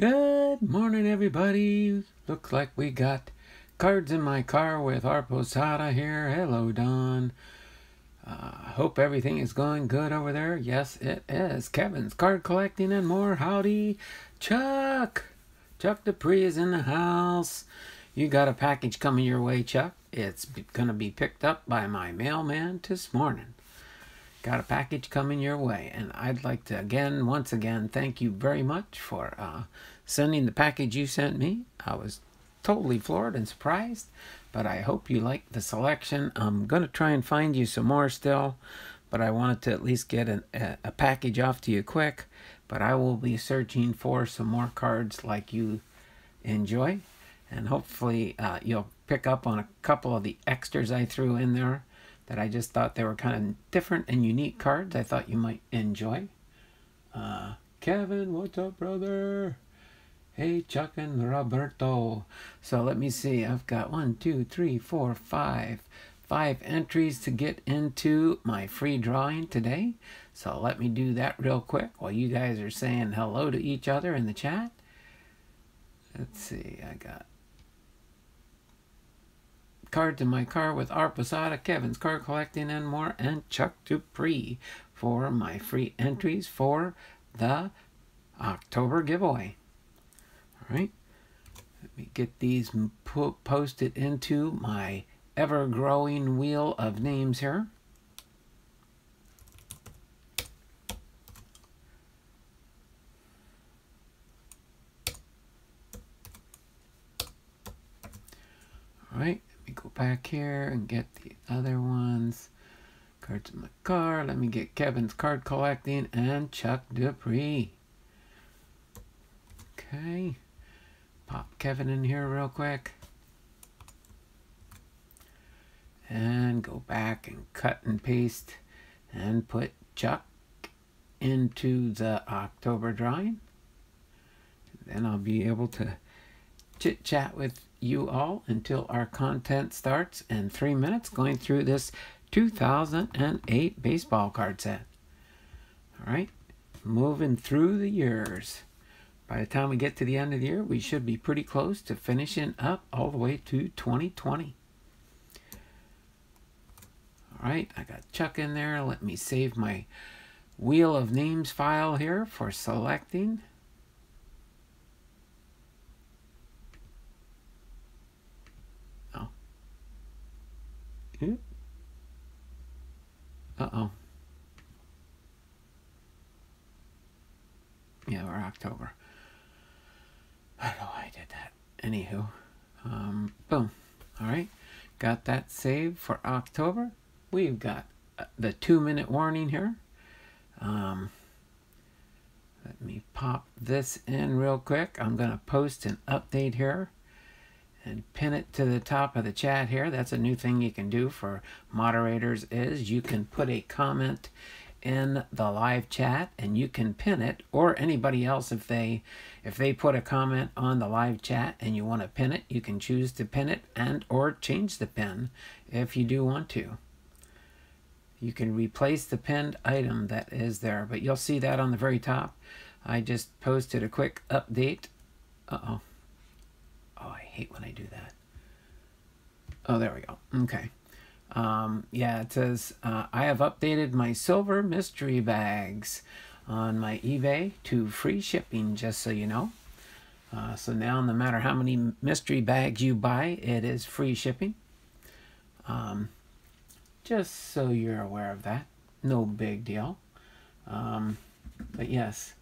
Good morning, everybody. Looks like we got cards in my car with our posada here. Hello, Don. Uh, hope everything is going good over there. Yes, it is. Kevin's card collecting and more. Howdy, Chuck. Chuck Dupree is in the house. You got a package coming your way, Chuck. It's going to be picked up by my mailman this morning. Got a package coming your way, and I'd like to again, once again, thank you very much for uh, sending the package you sent me. I was totally floored and surprised, but I hope you like the selection. I'm going to try and find you some more still, but I wanted to at least get an, a, a package off to you quick. But I will be searching for some more cards like you enjoy, and hopefully uh, you'll pick up on a couple of the extras I threw in there that I just thought they were kind of different and unique cards I thought you might enjoy. Uh, Kevin, what's up, brother? Hey, Chuck and Roberto. So let me see. I've got one, two, three, four, five. Five entries to get into my free drawing today. So let me do that real quick while you guys are saying hello to each other in the chat. Let's see. I got cards to my car with our Posada, Kevin's Car collecting and more, and Chuck Dupree for my free entries for the October giveaway. All right. Let me get these posted into my ever-growing wheel of names here. All right, me go back here and get the other ones. Cards in my car. Let me get Kevin's card collecting and Chuck Dupree. Okay. Pop Kevin in here real quick. And go back and cut and paste and put Chuck into the October drawing. Then I'll be able to chit chat with you all until our content starts in three minutes going through this 2008 baseball card set. All right, moving through the years. By the time we get to the end of the year, we should be pretty close to finishing up all the way to 2020. All right, I got Chuck in there. Let me save my Wheel of Names file here for selecting. Uh-oh. Yeah, we're October. I don't know why I did that. Anywho, um, boom. All right, got that saved for October. We've got uh, the two minute warning here. Um, let me pop this in real quick. I'm going to post an update here and pin it to the top of the chat here. That's a new thing you can do for moderators is you can put a comment in the live chat and you can pin it or anybody else if they if they put a comment on the live chat and you want to pin it you can choose to pin it and or change the pin if you do want to. You can replace the pinned item that is there but you'll see that on the very top. I just posted a quick update. Uh-oh oh I hate when I do that oh there we go okay um, yeah, it says, uh, I have updated my silver mystery bags on my eBay to free shipping, just so you know. Uh, so now, no matter how many mystery bags you buy, it is free shipping. Um, just so you're aware of that. No big deal. Um, but yes,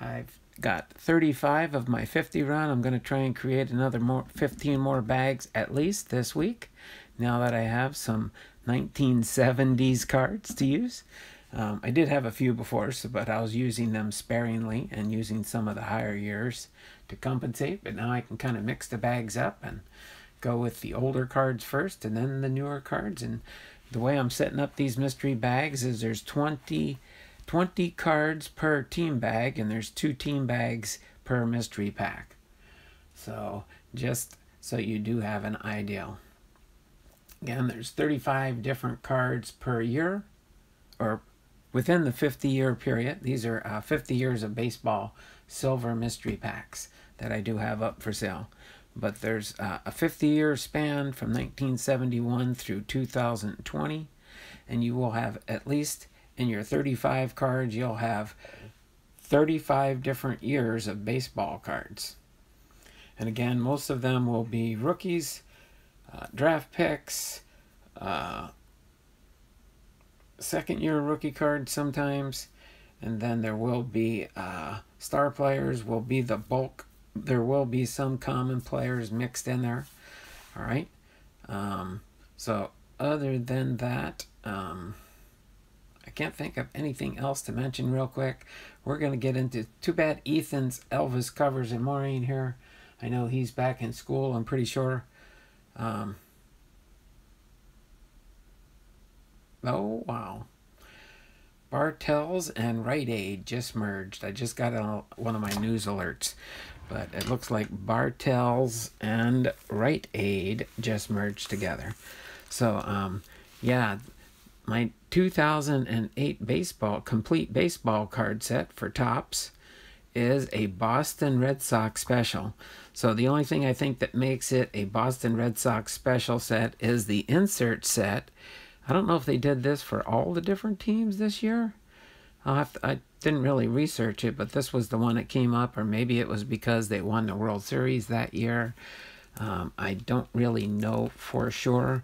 I've got 35 of my 50 run. I'm going to try and create another more 15 more bags at least this week now that I have some 1970s cards to use. Um, I did have a few before, so, but I was using them sparingly and using some of the higher years to compensate. But now I can kind of mix the bags up and go with the older cards first and then the newer cards. And the way I'm setting up these mystery bags is there's 20, 20 cards per team bag and there's two team bags per mystery pack. So just so you do have an idea. Again, there's 35 different cards per year, or within the 50 year period. These are uh, 50 years of baseball silver mystery packs that I do have up for sale. But there's uh, a 50 year span from 1971 through 2020, and you will have at least in your 35 cards, you'll have 35 different years of baseball cards. And again, most of them will be rookies, uh, draft picks, uh, second year rookie cards sometimes, and then there will be uh, star players will be the bulk. There will be some common players mixed in there. All right. Um, so other than that, um, I can't think of anything else to mention real quick. We're going to get into, too bad Ethan's Elvis covers and Maureen here. I know he's back in school, I'm pretty sure. Um, oh, wow. Bartell's and Rite Aid just merged. I just got a, one of my news alerts. But it looks like Bartell's and Rite Aid just merged together. So, um, yeah, my 2008 baseball complete baseball card set for Topps is a Boston Red Sox special. So the only thing I think that makes it a Boston Red Sox special set is the insert set I don't know if they did this for all the different teams this year. To, I didn't really research it, but this was the one that came up, or maybe it was because they won the World Series that year. Um, I don't really know for sure.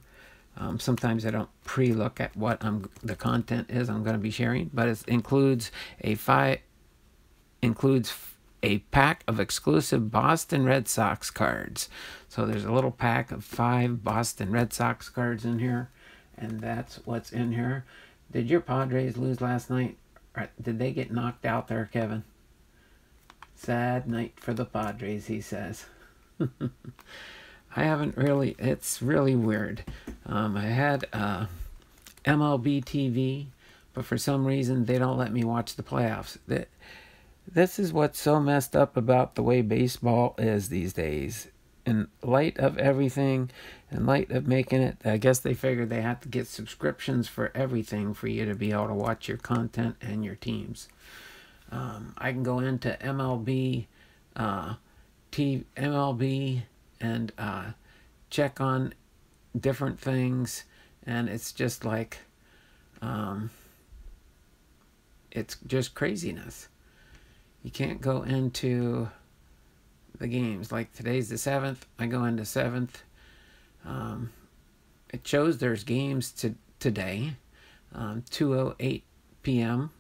Um, sometimes I don't pre-look at what I'm, the content is I'm going to be sharing, but it includes a five includes a pack of exclusive Boston Red Sox cards. So there's a little pack of five Boston Red Sox cards in here and that's what's in here. Did your Padres lose last night? Or did they get knocked out there, Kevin? Sad night for the Padres, he says. I haven't really, it's really weird. Um, I had uh, MLB TV, but for some reason they don't let me watch the playoffs. That, This is what's so messed up about the way baseball is these days in light of everything, in light of making it, I guess they figured they had to get subscriptions for everything for you to be able to watch your content and your teams. Um, I can go into MLB, uh, T, MLB, and uh, check on different things, and it's just like, um, it's just craziness. You can't go into the games. Like today's the 7th, I go into 7th. Um, it shows there's games to, today, um, 2.08 p.m.,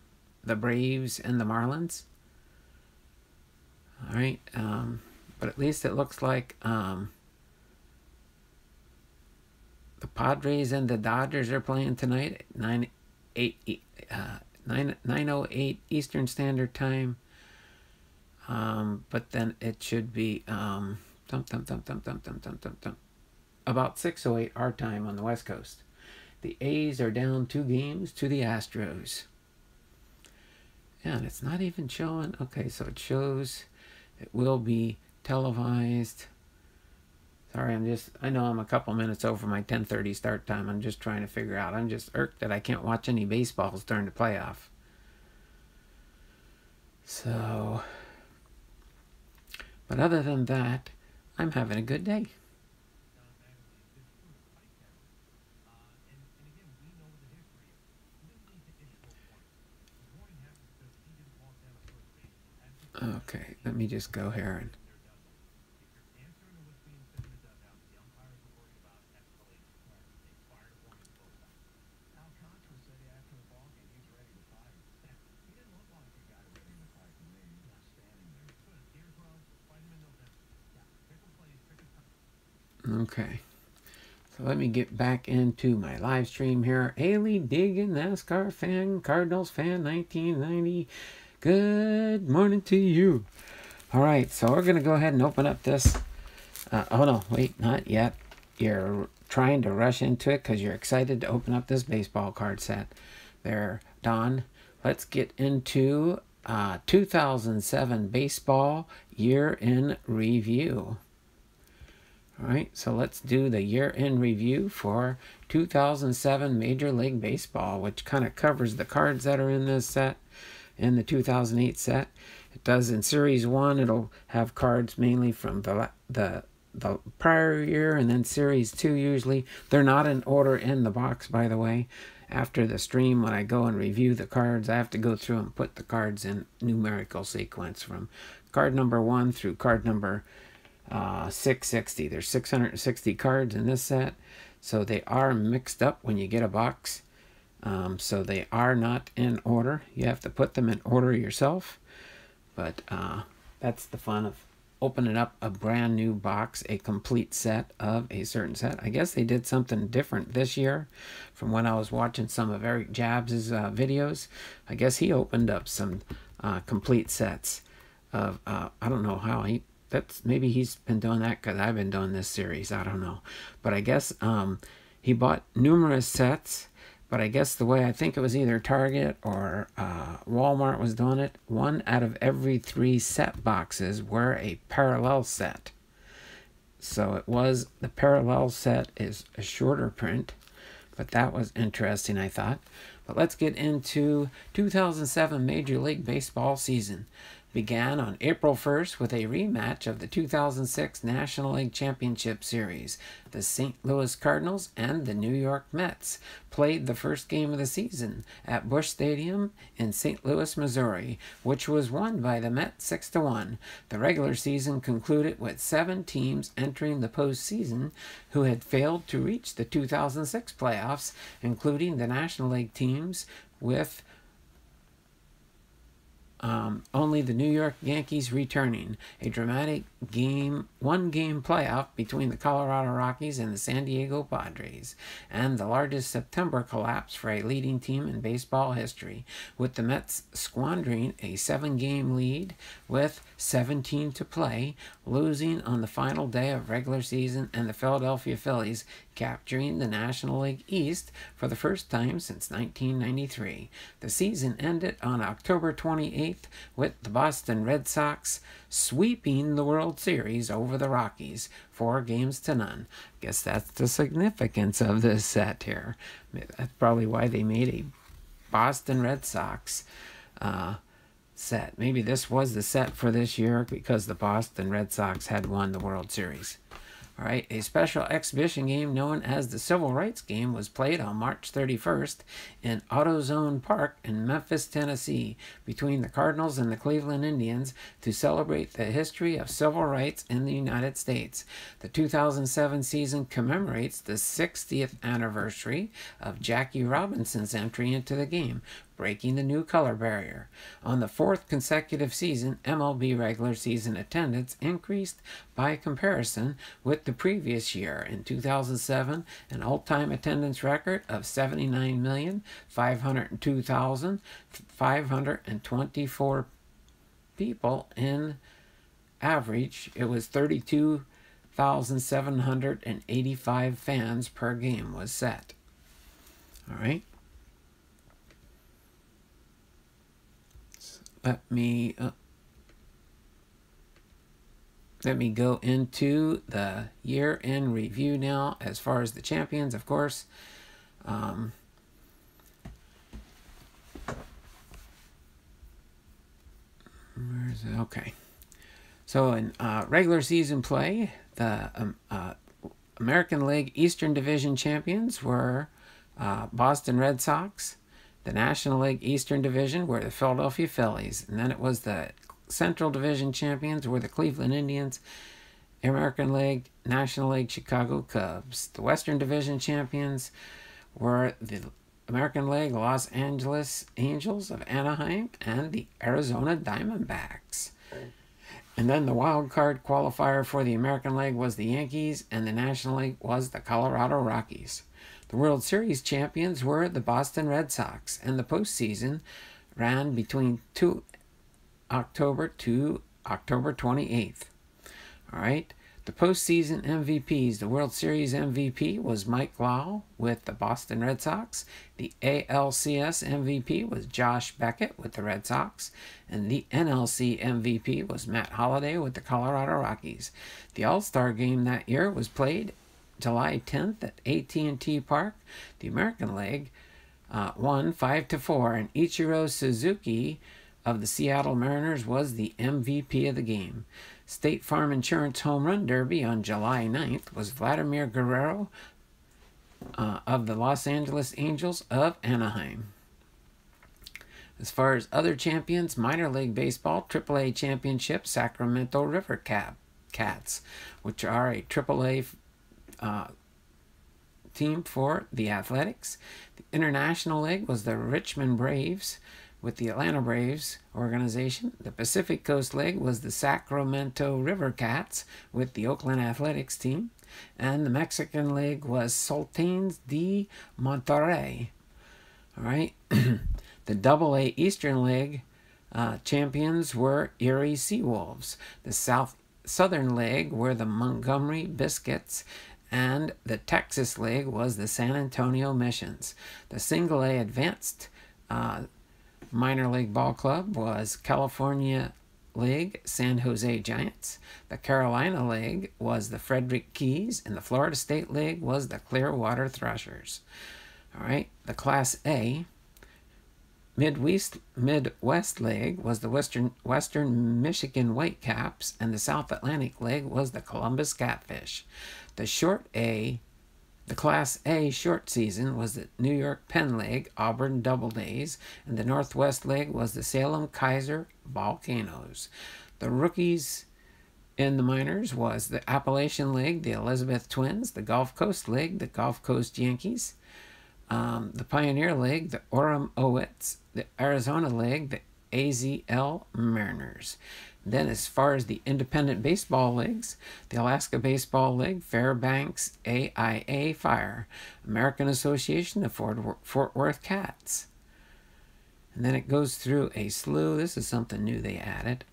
the Braves and the Marlins. All right, um, but at least it looks like um, the Padres and the Dodgers are playing tonight at 9, 8, uh, 9, 9.08 Eastern Standard Time. Um, but then it should be um, about 6.08 our time on the West Coast. The A's are down two games to the Astros. And it's not even showing. Okay, so it shows it will be televised. Sorry, I'm just, I know I'm a couple minutes over my 10.30 start time. I'm just trying to figure out. I'm just irked that I can't watch any baseballs during the playoff. So, but other than that, I'm having a good day. Okay, let me just go here and Okay. So let me get back into my live stream here. Haley Diggin, NASCAR fan, Cardinals fan, 1990. Good morning to you. All right, so we're going to go ahead and open up this. Uh, oh, no, wait, not yet. You're trying to rush into it because you're excited to open up this baseball card set. There, Don. Let's get into uh, 2007 baseball year in review. All right, so let's do the year in review for 2007 Major League Baseball, which kind of covers the cards that are in this set, in the 2008 set. It does in Series 1, it'll have cards mainly from the, the, the prior year, and then Series 2 usually. They're not in order in the box, by the way. After the stream, when I go and review the cards, I have to go through and put the cards in numerical sequence from card number 1 through card number uh, 660. There's 660 cards in this set, so they are mixed up when you get a box. Um, so they are not in order. You have to put them in order yourself. But uh, that's the fun of opening up a brand new box, a complete set of a certain set. I guess they did something different this year from when I was watching some of Eric Jabs' uh, videos. I guess he opened up some uh, complete sets of, uh, I don't know how, he that's maybe he's been doing that because I've been doing this series. I don't know, but I guess um, he bought numerous sets. But I guess the way I think it was either Target or uh, Walmart was doing it, one out of every three set boxes were a parallel set. So it was the parallel set is a shorter print, but that was interesting, I thought. But let's get into 2007 Major League Baseball season began on April 1st with a rematch of the 2006 National League Championship Series. The St. Louis Cardinals and the New York Mets played the first game of the season at Busch Stadium in St. Louis, Missouri, which was won by the Mets 6 to 1. The regular season concluded with seven teams entering the postseason who had failed to reach the 2006 playoffs, including the National League teams with um, only the New York Yankees returning. A dramatic game, one game playoff between the Colorado Rockies and the San Diego Padres, and the largest September collapse for a leading team in baseball history, with the Mets squandering a seven game lead with 17 to play, losing on the final day of regular season, and the Philadelphia Phillies capturing the National League East for the first time since 1993. The season ended on October 28th with the Boston Red Sox sweeping the World Series over the Rockies, four games to none. Guess that's the significance of this set here. That's probably why they made a Boston Red Sox uh, set. Maybe this was the set for this year because the Boston Red Sox had won the World Series. All right, a special exhibition game known as the Civil Rights Game was played on March 31st in AutoZone Park in Memphis, Tennessee, between the Cardinals and the Cleveland Indians to celebrate the history of civil rights in the United States. The 2007 season commemorates the 60th anniversary of Jackie Robinson's entry into the game, breaking the new color barrier. On the fourth consecutive season, MLB regular season attendance increased by comparison with the previous year. In 2007, an all time attendance record of 79,502,524 people in average. It was 32,785 fans per game was set. All right. Let me uh, let me go into the year in review now as far as the champions of course. Um, okay. So in uh, regular season play the um, uh, American League Eastern Division champions were uh, Boston Red Sox the National League Eastern Division were the Philadelphia Phillies, and then it was the Central Division champions were the Cleveland Indians, American League, National League Chicago Cubs. The Western Division champions were the American League Los Angeles Angels of Anaheim and the Arizona Diamondbacks. And then the wild card qualifier for the American League was the Yankees, and the National League was the Colorado Rockies. The World Series champions were the Boston Red Sox, and the postseason ran between 2 October to October 28th. All right. The postseason MVPs, the World Series MVP was Mike Lowell with the Boston Red Sox. The ALCS MVP was Josh Beckett with the Red Sox. And the NLC MVP was Matt Holliday with the Colorado Rockies. The All-Star game that year was played July 10th at AT&T Park. The American League uh, won 5 to 4 and Ichiro Suzuki of the Seattle Mariners was the MVP of the game. State Farm Insurance Home Run Derby on July 9th was Vladimir Guerrero uh, of the Los Angeles Angels of Anaheim. As far as other champions, minor league baseball, AAA championship, Sacramento River Cap, Cats, which are a AAA uh, team for the Athletics. The International League was the Richmond Braves with the Atlanta Braves organization. The Pacific Coast League was the Sacramento River Cats with the Oakland Athletics team. And the Mexican League was Sultanes de Monterrey. All right. the Double A Eastern League uh, champions were Erie Seawolves. The South Southern League were the Montgomery Biscuits and the Texas League was the San Antonio Missions. The Single A Advanced uh, minor league ball club was California League San Jose Giants. The Carolina League was the Frederick Keys, and the Florida State League was the Clearwater Threshers. All right, the Class A Midwest Midwest League was the Western Western Michigan Whitecaps, and the South Atlantic League was the Columbus Catfish. The Short A the Class A short season was the New York Penn League, Auburn Doubledays, and the Northwest League was the Salem Keizer Volcanoes. The rookies in the minors was the Appalachian League, the Elizabeth Twins, the Gulf Coast League, the Gulf Coast Yankees, um, the Pioneer League, the Orem Owlz, the Arizona League, the AZL Mariners. Then, as far as the independent baseball leagues, the Alaska Baseball League, Fairbanks AIA Fire, American Association of Fort, Worth Cats. And then it goes through a slew. This is something new they added.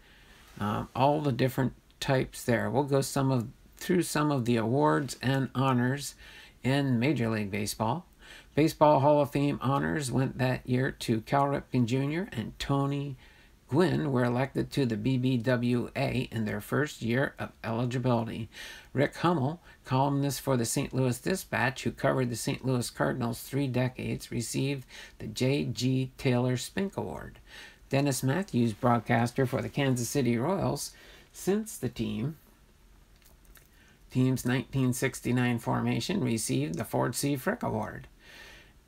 Um, all the different types there. We'll go some of through some of the awards and honors in Major League Baseball. Baseball Hall of Fame honors went that year to Cal Ripken Jr. and Tony Gwynn were elected to the BBWA in their first year of eligibility. Rick Hummel, columnist for the St. Louis Dispatch, who covered the St. Louis Cardinals three decades, received the J.G. Taylor Spink Award. Dennis Matthews, broadcaster for the Kansas City Royals, since the team team's 1969 formation received the Ford C. Frick Award.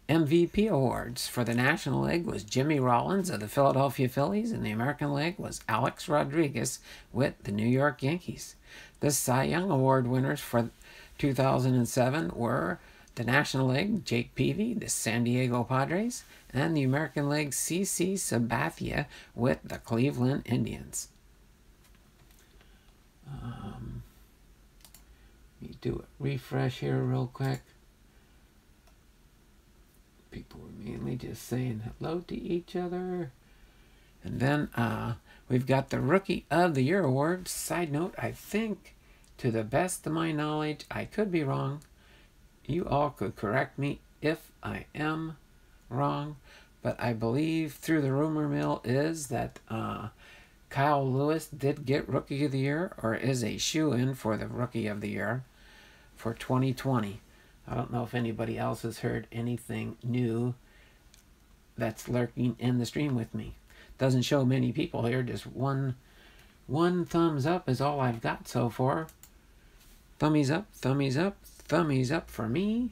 MVP awards for the National League was Jimmy Rollins of the Philadelphia Phillies, and the American League was Alex Rodriguez with the New York Yankees. The Cy Young Award winners for 2007 were the National League, Jake Peavy, the San Diego Padres, and the American League, CC Sabathia with the Cleveland Indians. Um, let me do a refresh here real quick people were mainly just saying hello to each other. And then uh, we've got the Rookie of the Year award. Side note, I think, to the best of my knowledge, I could be wrong. You all could correct me if I am wrong. But I believe through the rumor mill is that uh, Kyle Lewis did get Rookie of the Year or is a shoe in for the Rookie of the Year for 2020. I don't know if anybody else has heard anything new that's lurking in the stream with me. Doesn't show many people here, just one one thumbs up is all I've got so far. Thummies up, thummies up, thummies up for me.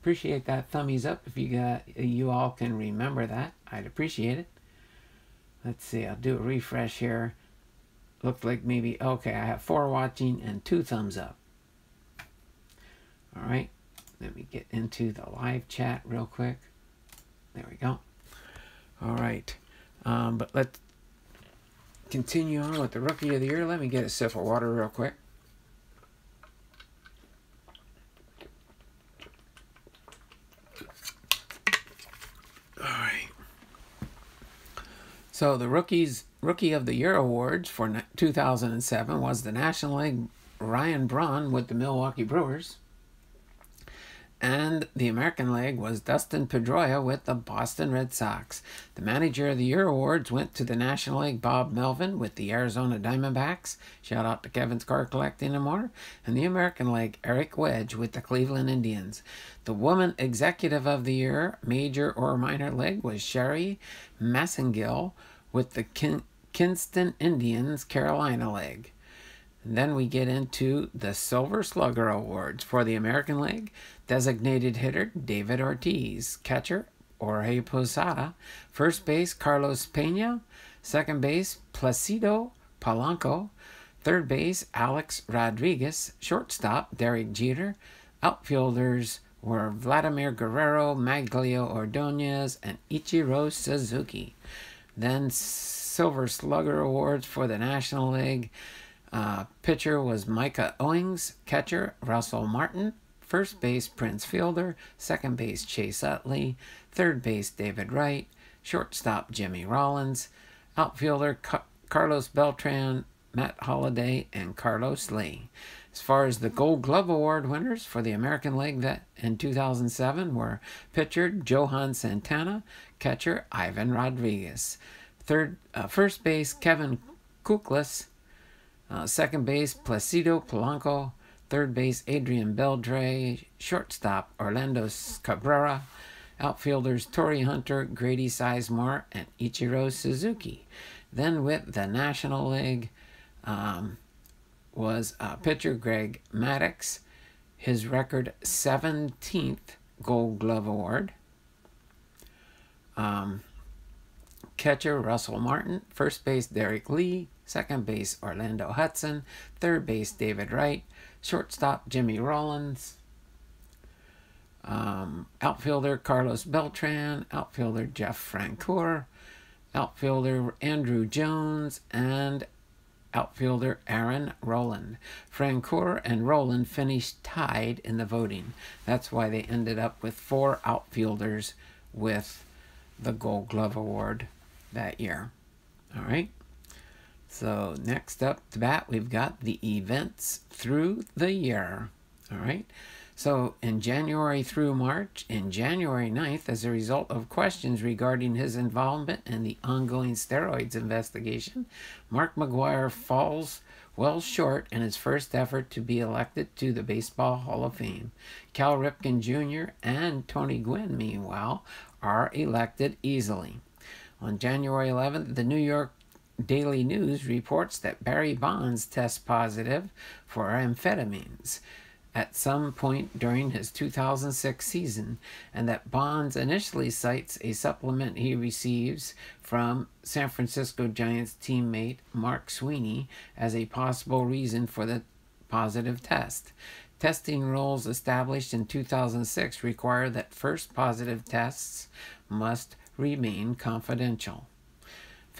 Appreciate that thummies up if you got you all can remember that. I'd appreciate it. Let's see, I'll do a refresh here. Looks like maybe okay, I have four watching and two thumbs up. All right. Let me get into the live chat real quick. There we go. All right. Um, but let's continue on with the Rookie of the Year. Let me get a sip of water real quick. All right. So the rookies Rookie of the Year awards for 2007 was the National League Ryan Braun with the Milwaukee Brewers. And the American leg was Dustin Pedroia with the Boston Red Sox. The Manager of the Year awards went to the National League Bob Melvin with the Arizona Diamondbacks. Shout out to Kevin's Car Collecting and more. And the American leg Eric Wedge with the Cleveland Indians. The Woman Executive of the Year, Major or Minor League, was Sherry Massengill with the Kin- Kinston Indians Carolina League. And then we get into the Silver Slugger Awards for the American League. Designated hitter David Ortiz, catcher Jorge Posada, first base Carlos Pena, second base Placido Polanco, third base Alex Rodriguez, shortstop Derek Jeter, outfielders were Vladimir Guerrero, Magglio Ordonez, and Ichiro Suzuki. Then Silver Slugger Awards for the National League. Uh, pitcher was Micah Owings, catcher Russell Martin, first base Prince Fielder, second base Chase Utley, third base David Wright, shortstop Jimmy Rollins, outfielder Ca- Carlos Beltran, Matt Holliday, and Carlos Lee. As far as the Gold Glove Award winners for the American League that in 2007 were pitcher Johan Santana, catcher Ivan Rodriguez, third uh, first base Kevin Koukless, uh, second base, Placido Polanco. Third base, Adrian Beltre. Shortstop, Orlando Cabrera. Outfielders, Torii Hunter, Grady Sizemore, and Ichiro Suzuki. Then with the National League um, was uh, pitcher Greg Maddux. His record 17th Gold Glove Award. Um, catcher Russell Martin. First base, Derrek Lee. Second base, Orlando Hudson. Third base, David Wright. Shortstop, Jimmy Rollins. Um, outfielder, Carlos Beltran. Outfielder, Jeff Francoeur. Outfielder, Andruw Jones. And outfielder, Aaron Rowand. Francoeur and Rowland finished tied in the voting. That's why they ended up with four outfielders with the Gold Glove Award that year. All right. So next up to bat, we've got the events through the year. All right. So in January through March, in January 9th, as a result of questions regarding his involvement in the ongoing steroids investigation, Mark McGwire falls well short in his first effort to be elected to the Baseball Hall of Fame. Cal Ripken Jr. and Tony Gwynn, meanwhile, are elected easily. On January 11th, the New York Daily News reports that Barry Bonds tests positive for amphetamines at some point during his 2006 season, and that Bonds initially cites a supplement he receives from San Francisco Giants teammate Mark Sweeney as a possible reason for the positive test. Testing rules established in 2006 require that first positive tests must remain confidential.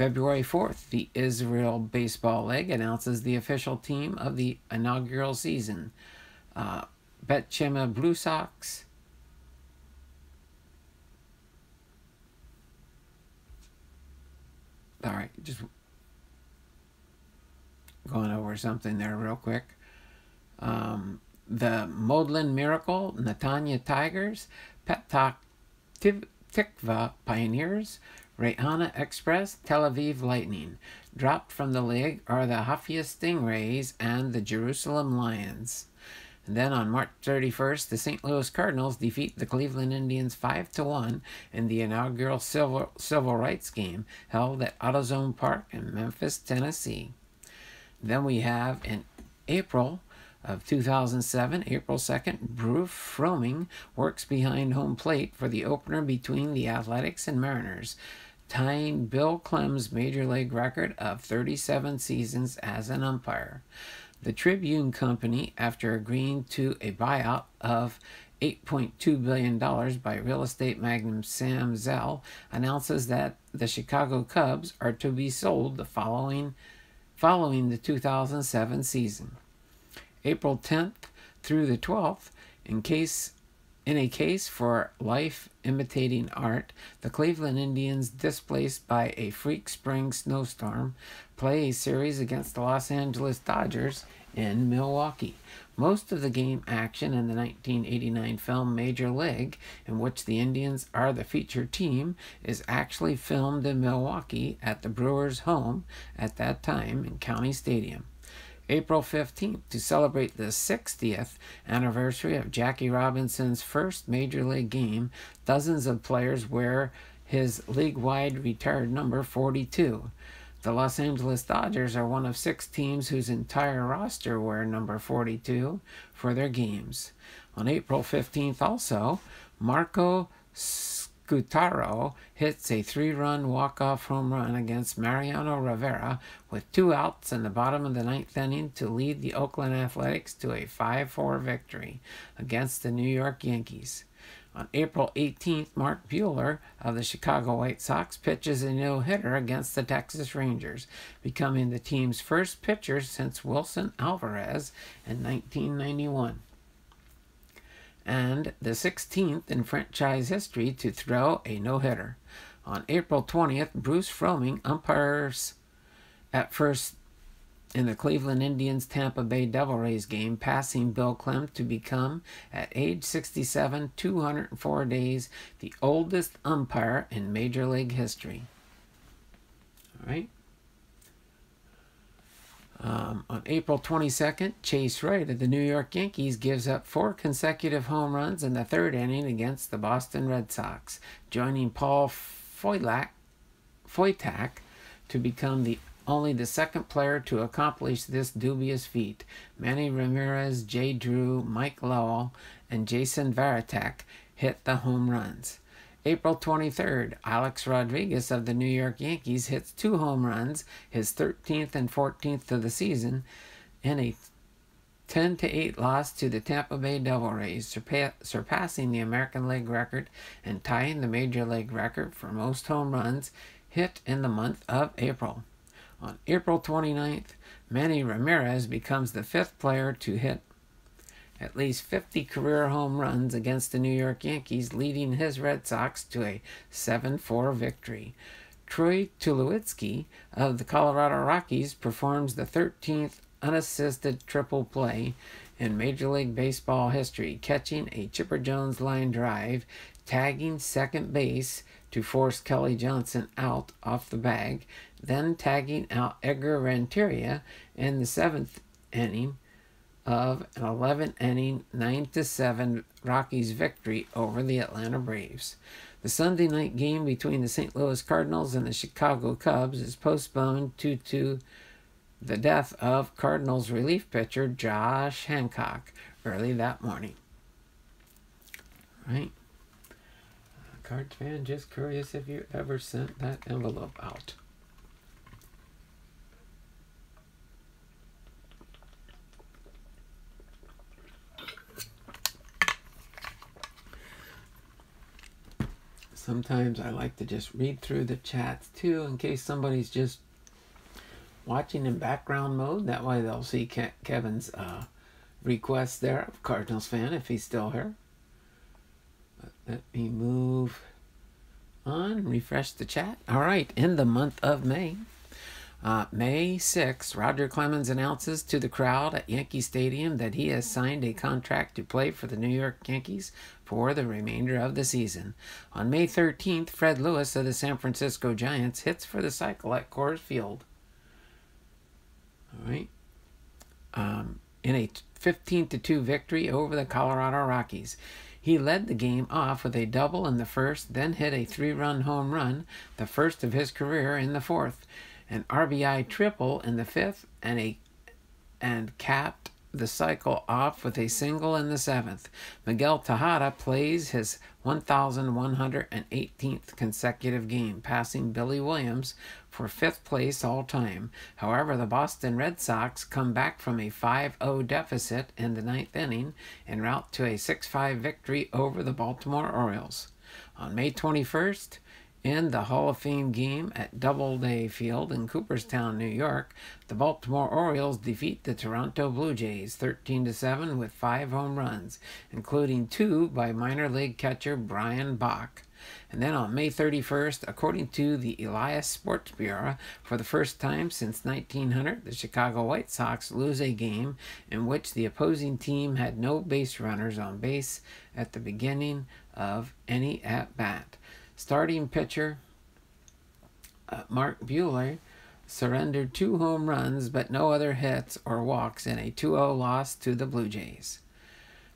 February 4th, the Israel Baseball League announces the official team of the inaugural season. Uh, Bet Chema Blue Sox. All right, just going over something there real quick. Um, the Modlin Miracle, Netanya Tigers, Petah Tikva Pioneers, Rayana Express, Tel Aviv Lightning. Dropped from the league are the Haifa Stingrays and the Jerusalem Lions. And then on March 31st, the St. Louis Cardinals defeat the Cleveland Indians 5 to 1 in the inaugural civil, civil rights game held at AutoZone Park in Memphis, Tennessee. Then we have in April of 2007, April 2nd, Bruce Froemming works behind home plate for the opener between the Athletics and Mariners tying Bill Klem's major league record of 37 seasons as an umpire. The Tribune Company, after agreeing to a buyout of $8.2 billion by real estate magnate Sam Zell, announces that the Chicago Cubs are to be sold the following, following the 2007 season. April 10th through the 12th, in case in a case for life imitating art, the Cleveland Indians, displaced by a freak spring snowstorm, play a series against the Los Angeles Dodgers in Milwaukee. Most of the game action in the 1989 film Major League, in which the Indians are the featured team, is actually filmed in Milwaukee at the Brewers' home at that time in County Stadium. April 15th, to celebrate the 60th anniversary of Jackie Robinson's first Major League game, dozens of players wear his league wide retired number 42. The Los Angeles Dodgers are one of six teams whose entire roster wear number 42 for their games. On April 15th, also, Marco Scutaro hits a three run walk off home run against Mariano Rivera with two outs in the bottom of the ninth inning to lead the Oakland Athletics to a 5 4 victory against the New York Yankees. On April 18th, Mark Bueller of the Chicago White Sox pitches a no hitter against the Texas Rangers, becoming the team's first pitcher since Wilson Alvarez in 1991 and the 16th in franchise history to throw a no hitter. On April 20th, Bruce Froemming umpires at first in the Cleveland Indians Tampa Bay Devil Rays game, passing Bill Klem to become, at age 67, 204 days, the oldest umpire in Major League history. All right. Um, on April 22nd, Chase Wright of the New York Yankees gives up four consecutive home runs in the third inning against the Boston Red Sox, joining Paul Foytak to become the only the second player to accomplish this dubious feat. Manny Ramirez, Jay Drew, Mike Lowell, and Jason Varitek hit the home runs. April 23rd, Alex Rodriguez of the New York Yankees hits two home runs, his 13th and 14th of the season, in a 10 to 8 loss to the Tampa Bay Devil Rays, surpa- surpassing the American League record and tying the Major League record for most home runs hit in the month of April. On April 29th, Manny Ramirez becomes the fifth player to hit at least 50 career home runs against the New York Yankees, leading his Red Sox to a 7 4 victory. Troy Tulowitzki of the Colorado Rockies performs the 13th unassisted triple play in Major League Baseball history, catching a Chipper Jones line drive, tagging second base to force Kelly Johnson out off the bag, then tagging out Edgar Renteria in the seventh inning of an 11 inning 9 to 7 Rockies victory over the Atlanta Braves. The Sunday night game between the St. Louis Cardinals and the Chicago Cubs is postponed due to the death of Cardinals relief pitcher Josh Hancock early that morning. Right? Uh, Cards fan, just curious if you ever sent that envelope out. Sometimes I like to just read through the chats too in case somebody's just watching in background mode. That way they'll see Ke- Kevin's uh, request there Cardinals fan if he's still here. But let me move on, refresh the chat. All right, in the month of May, uh, May 6, Roger Clemens announces to the crowd at Yankee Stadium that he has signed a contract to play for the New York Yankees for the remainder of the season. On May 13th, Fred Lewis of the San Francisco Giants hits for the cycle at Coors Field. All right. Um, in a 15 2 victory over the Colorado Rockies. He led the game off with a double in the first, then hit a three run home run, the first of his career in the fourth an RBI triple in the fifth, and a and capped the cycle off with a single in the seventh. Miguel Tejada plays his 1,118th consecutive game, passing Billy Williams for fifth place all time. However, the Boston Red Sox come back from a 5 0 deficit in the ninth inning en route to a 6 5 victory over the Baltimore Orioles. On May 21st, in the Hall of Fame game at Doubleday Field in Cooperstown, New York, the Baltimore Orioles defeat the Toronto Blue Jays 13 to 7 with 5 home runs, including 2 by minor league catcher Brian Bach. And then on May 31st, according to the Elias Sports Bureau, for the first time since 1900, the Chicago White Sox lose a game in which the opposing team had no base runners on base at the beginning of any at bat. Starting pitcher uh, Mark Buehrle surrendered two home runs but no other hits or walks in a 2 0 loss to the Blue Jays.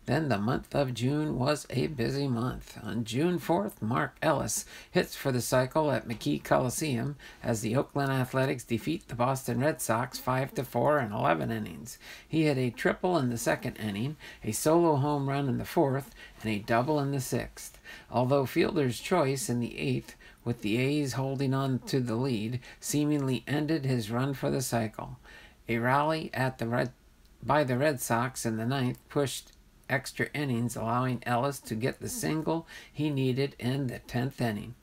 Then the month of June was a busy month. On June 4th, Mark Ellis hits for the cycle at McAfee Coliseum as the Oakland Athletics defeat the Boston Red Sox 5 to 4 in 11 innings. He hit a triple in the second inning, a solo home run in the fourth, and a double in the sixth. Although fielder's choice in the eighth, with the A's holding on to the lead, seemingly ended his run for the cycle. A rally at the Red by the Red Sox in the ninth pushed extra innings, allowing Ellis to get the single he needed in the 10th inning.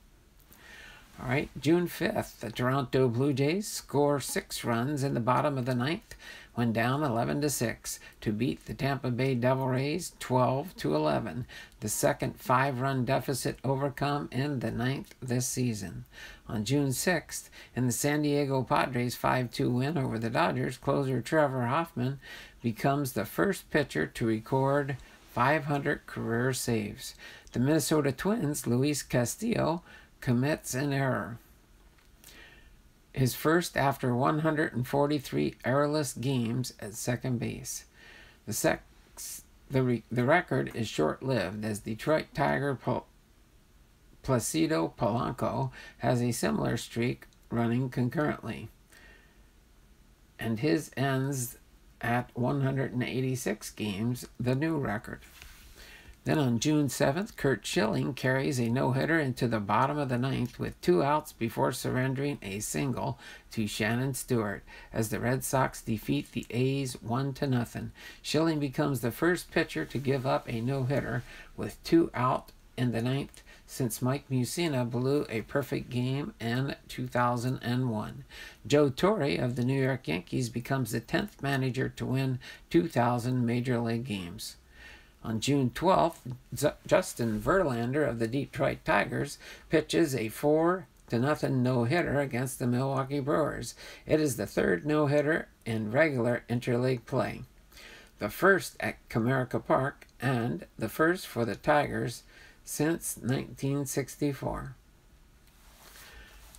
All right, June 5th, the Toronto Blue Jays score six runs in the bottom of the ninth when down 11 to 6 to beat the Tampa Bay Devil Rays 12 to 11, the second five-run deficit overcome in the ninth this season. On June 6th, in the San Diego Padres 5-2 win over the Dodgers, closer Trevor Hoffman becomes the first pitcher to record 500 career saves. The Minnesota Twins, Luis Castillo, commits an error. His first after 143 errorless games at second base. The, sex, the, re, the record is short lived as Detroit Tiger Placido Polanco has a similar streak running concurrently. And his ends at 186 games, the new record. Then on June 7th, Curt Schilling carries a no hitter into the bottom of the ninth with two outs before surrendering a single to Shannon Stewart as the Red Sox defeat the A's 1 to nothing. Schilling becomes the first pitcher to give up a no hitter with two out in the ninth since Mike Mussina blew a perfect game in 2001. Joe Torre of the New York Yankees becomes the 10th manager to win 2,000 Major League games. On June 12th, Z- Justin Verlander of the Detroit Tigers pitches a 4 to nothing no-hitter against the Milwaukee Brewers. It is the third no-hitter in regular interleague play. The first at Comerica Park and the first for the Tigers since 1964.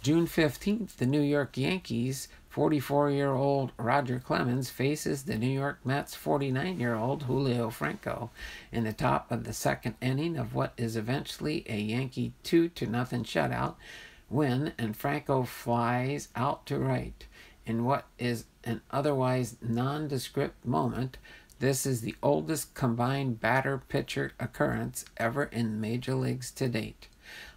June 15th, the New York Yankees 44 year old Roger Clemens faces the New York Mets 49 year old Julio Franco in the top of the second inning of what is eventually a Yankee 2 to nothing shutout win, and Franco flies out to right. In what is an otherwise nondescript moment, this is the oldest combined batter pitcher occurrence ever in major leagues to date.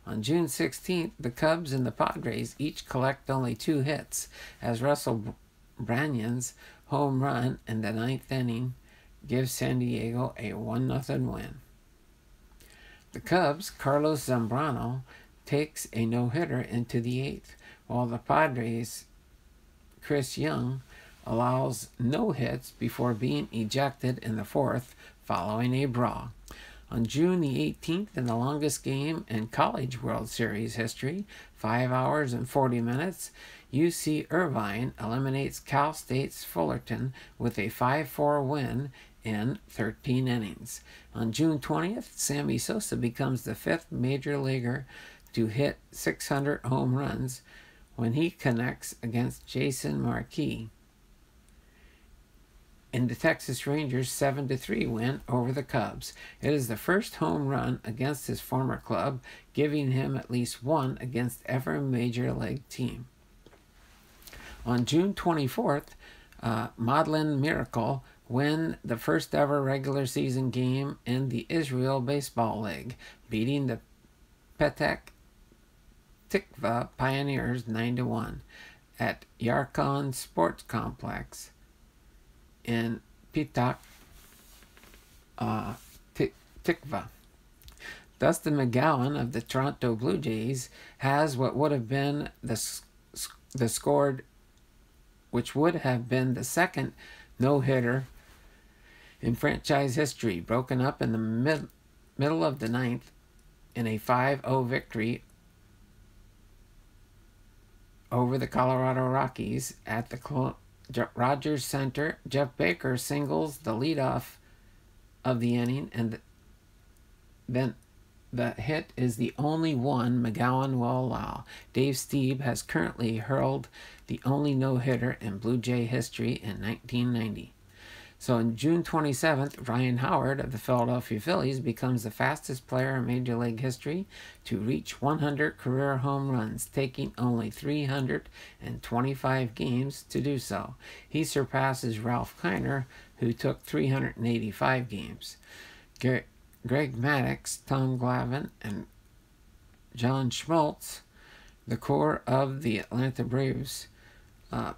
On June 16th, the Cubs and the Padres each collect only two hits as Russell Branyan's home run in the ninth inning gives San Diego a 1 0 win. The Cubs, Carlos Zambrano, takes a no hitter into the eighth, while the Padres, Chris Young, allows no hits before being ejected in the fourth following a brawl. On June the 18th, in the longest game in College World Series history, 5 hours and 40 minutes, UC Irvine eliminates Cal State's Fullerton with a 5 4 win in 13 innings. On June 20th, Sammy Sosa becomes the fifth major leaguer to hit 600 home runs when he connects against Jason Marquis in the Texas Rangers 7 3 win over the Cubs. It is the first home run against his former club, giving him at least one against every major league team. On June 24th, uh, Miracle win the first ever regular season game in the Israel Baseball League, beating the Petah Tikva Pioneers 9 1 at Yarkon Sports Complex in Petah uh, Tikva. Dustin McGowan of the Toronto Blue Jays has what would have been the, the scored, which would have been the second no hitter in franchise history, broken up in the mid, middle of the ninth in a 5 0 victory over the Colorado Rockies at the Rogers Center. Jeff Baker singles the leadoff of the inning, and then the hit is the only one McGowan will allow. Dave Stieb has currently hurled the only no hitter in Blue Jay history in 1990. So on June 27th, Ryan Howard of the Philadelphia Phillies becomes the fastest player in Major League history to reach 100 career home runs, taking only 325 games to do so. He surpasses Ralph Kiner, who took 385 games. Greg Maddux, Tom Glavine, and John Smoltz, the core of the Atlanta Braves, uh,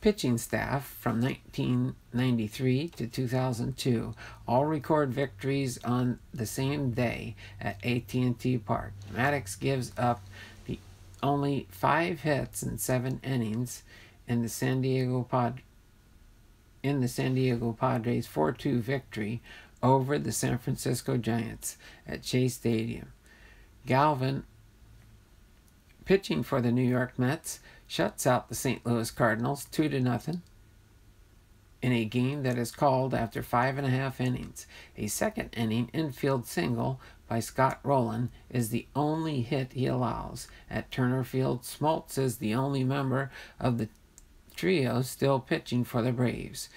pitching staff from 1993 to 2002 all record victories on the same day at AT&T Park. Maddux gives up the only 5 hits in 7 innings in the San Diego Pod in the San Diego Padres 4-2 victory over the San Francisco Giants at Chase Stadium. Galvin pitching for the New York Mets shuts out the St. Louis Cardinals 2 to nothing in a game that is called after five and a half innings. A second inning infield single by Scott Rolen is the only hit he allows. At Turner Field, Smoltz is the only member of the trio still pitching for the Braves.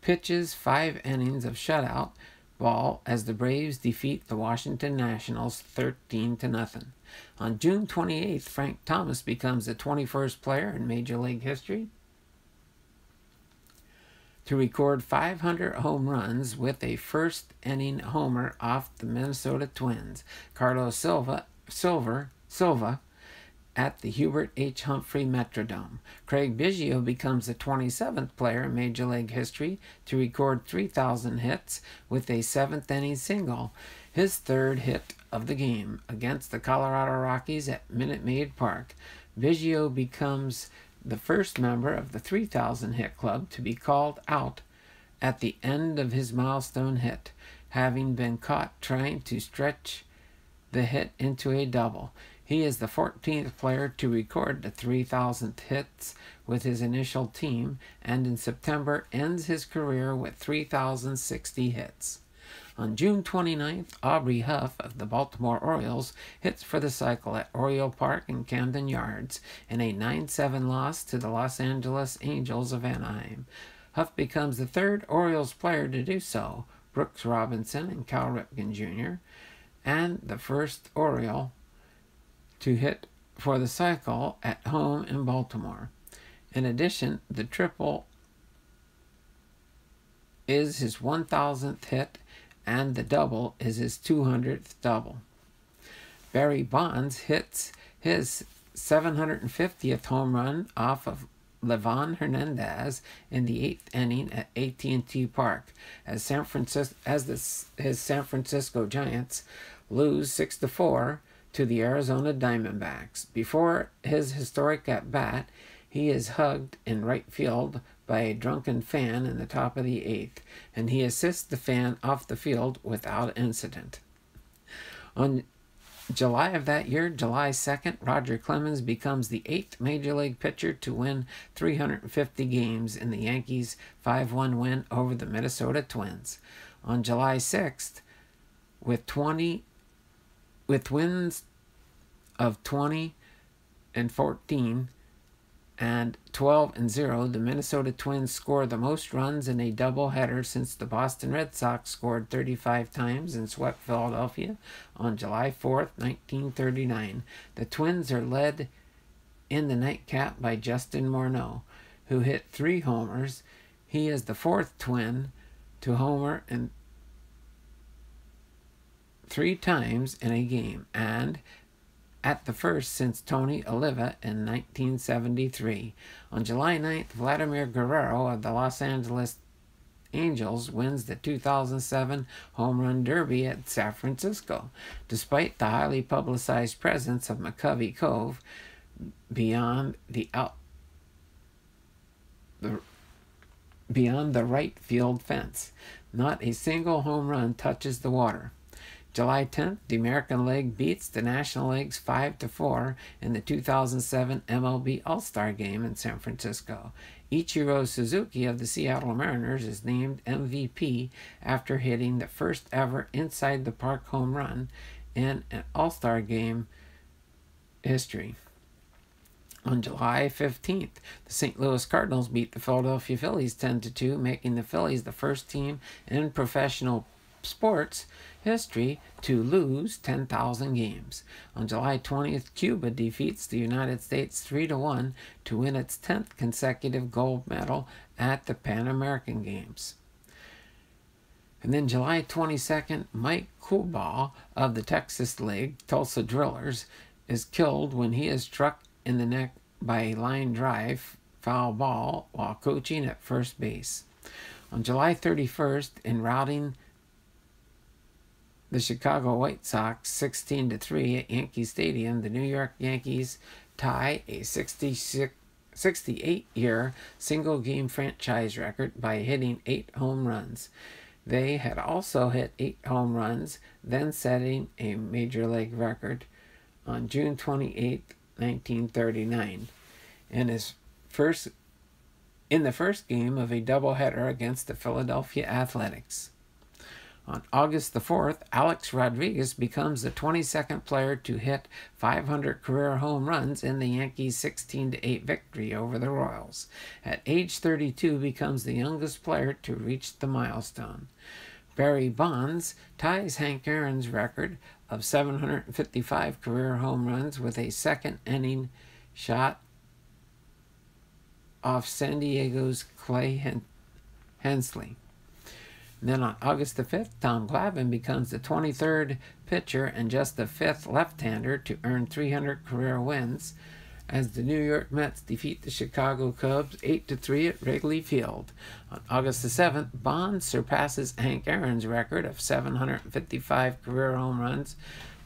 Pitches five innings of shutout ball as the Braves defeat the Washington Nationals 13 to nothing. On June 28th, Frank Thomas becomes the 21st player in Major League history to record 500 home runs with a first inning homer off the Minnesota Twins. Carlos Silva, Silver, Silva at the Hubert H. Humphrey Metrodome. Craig Biggio becomes the 27th player in Major League history to record 3,000 hits with a seventh inning single, his third hit of the game against the Colorado Rockies at Minute Maid Park. Biggio becomes the first member of the 3,000 hit club to be called out at the end of his milestone hit, having been caught trying to stretch the hit into a double. He is the 14th player to record the 3,000th hits with his initial team and in September ends his career with 3,060 hits. On June 29th, Aubrey Huff of the Baltimore Orioles hits for the cycle at Oriole Park and Camden Yards in a 9 7 loss to the Los Angeles Angels of Anaheim. Huff becomes the third Orioles player to do so, Brooks Robinson and Cal Ripken Jr., and the first Oriole to hit for the cycle at home in Baltimore. In addition, the triple is his 1000th hit and the double is his 200th double. Barry Bonds hits his 750th home run off of Livan Hernandez in the eighth inning at AT&T Park as San Francisco as his San Francisco Giants lose six to four to the Arizona Diamondbacks. Before his historic at bat, he is hugged in right field by a drunken fan in the top of the eighth, and he assists the fan off the field without incident. On July of that year, July 2nd, Roger Clemens becomes the eighth major league pitcher to win 350 games in the Yankees' 5 1 win over the Minnesota Twins. On July 6th, with 20 with wins of 20 and 14 and 12 and 0, the Minnesota Twins score the most runs in a doubleheader since the Boston Red Sox scored 35 times and swept Philadelphia on July 4th, 1939. The Twins are led in the nightcap by Justin Morneau, who hit three homers. He is the fourth twin to homer in three times in a game and at the first since Tony Oliva in 1973. On July 9th, Vladimir Guerrero of the Los Angeles Angels wins the 2007 Home Run Derby at San Francisco. Despite the highly publicized presence of McCovey Cove beyond the out the beyond the right field fence, not a single home run touches the water. July 10th, the American League beats the National Leagues 5 to 4 in the 2007 MLB All-Star Game in San Francisco. Ichiro Suzuki of the Seattle Mariners is named MVP after hitting the first ever inside the park home run in an All-Star Game history. On July 15th, the St. Louis Cardinals beat the Philadelphia Phillies 10 to 2, making the Phillies the first team in professional sports history to lose 10,000 games. On July 20th, Cuba defeats the United States 3 to 1 to win its 10th consecutive gold medal at the Pan American Games. And then July 22nd, Mike Coolbaugh of the Texas League, Tulsa Drillers, is killed when he is struck in the neck by a line drive foul ball while coaching at first base. On July 31st, in routing the Chicago White Sox 16 to 3 at Yankee Stadium, the New York Yankees tie a 66 68 year single game franchise record by hitting 8 home runs. They had also hit 8 home runs, then setting a major league record on June 28, 1939, in his first in the first game of a doubleheader against the Philadelphia Athletics. On August the 4th, Alex Rodriguez becomes the 22nd player to hit 500 career home runs in the Yankees' 16 8 victory over the Royals. At age 32, becomes the youngest player to reach the milestone. Barry Bonds ties Hank Aaron's record of 755 career home runs with a second inning shot off San Diego's Clay Hensley. Then on August the 5th, Tom Glavine becomes the 23rd pitcher and just the fifth left hander to earn 300 career wins as the New York Mets defeat the Chicago Cubs 8 to 3 at Wrigley Field. On August the 7th, Bonds surpasses Hank Aaron's record of 755 career home runs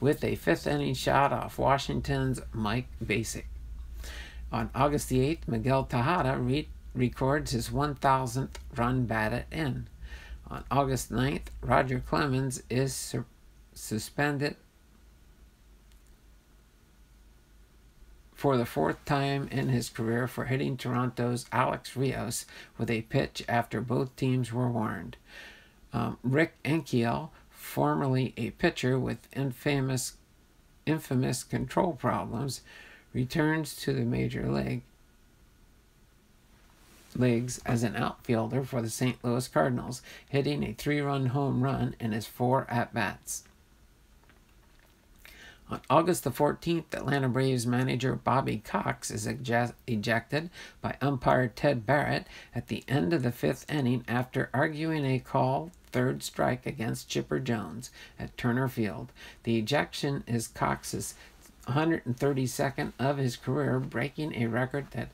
with a fifth inning shot off Washington's Mike Bacsik. On August the 8th, Miguel Tejada re- records his 1000th run batted in. On August 9th, Roger Clemens is su- suspended for the fourth time in his career for hitting Toronto's Alex Rios with a pitch after both teams were warned. Um, Rick Ankiel, formerly a pitcher with infamous, infamous control problems, returns to the major league leagues as an outfielder for the St. Louis Cardinals, hitting a three run home run in his four at bats. On August the 14th, Atlanta Braves manager Bobby Cox is ejected by umpire Ted Barrett at the end of the fifth inning after arguing a call third strike against Chipper Jones at Turner Field. The ejection is Cox's 132nd of his career, breaking a record that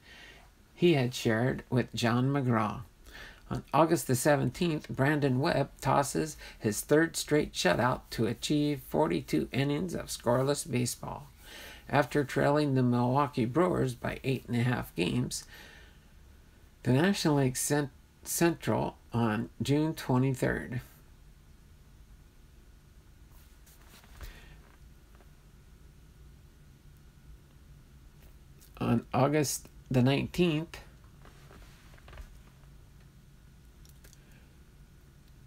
he had shared with John McGraw. On August the 17th, Brandon Webb tosses his third straight shutout to achieve 42 innings of scoreless baseball. After trailing the Milwaukee Brewers by eight and a half games, the National League sent Central on June 23rd. On August the 19th,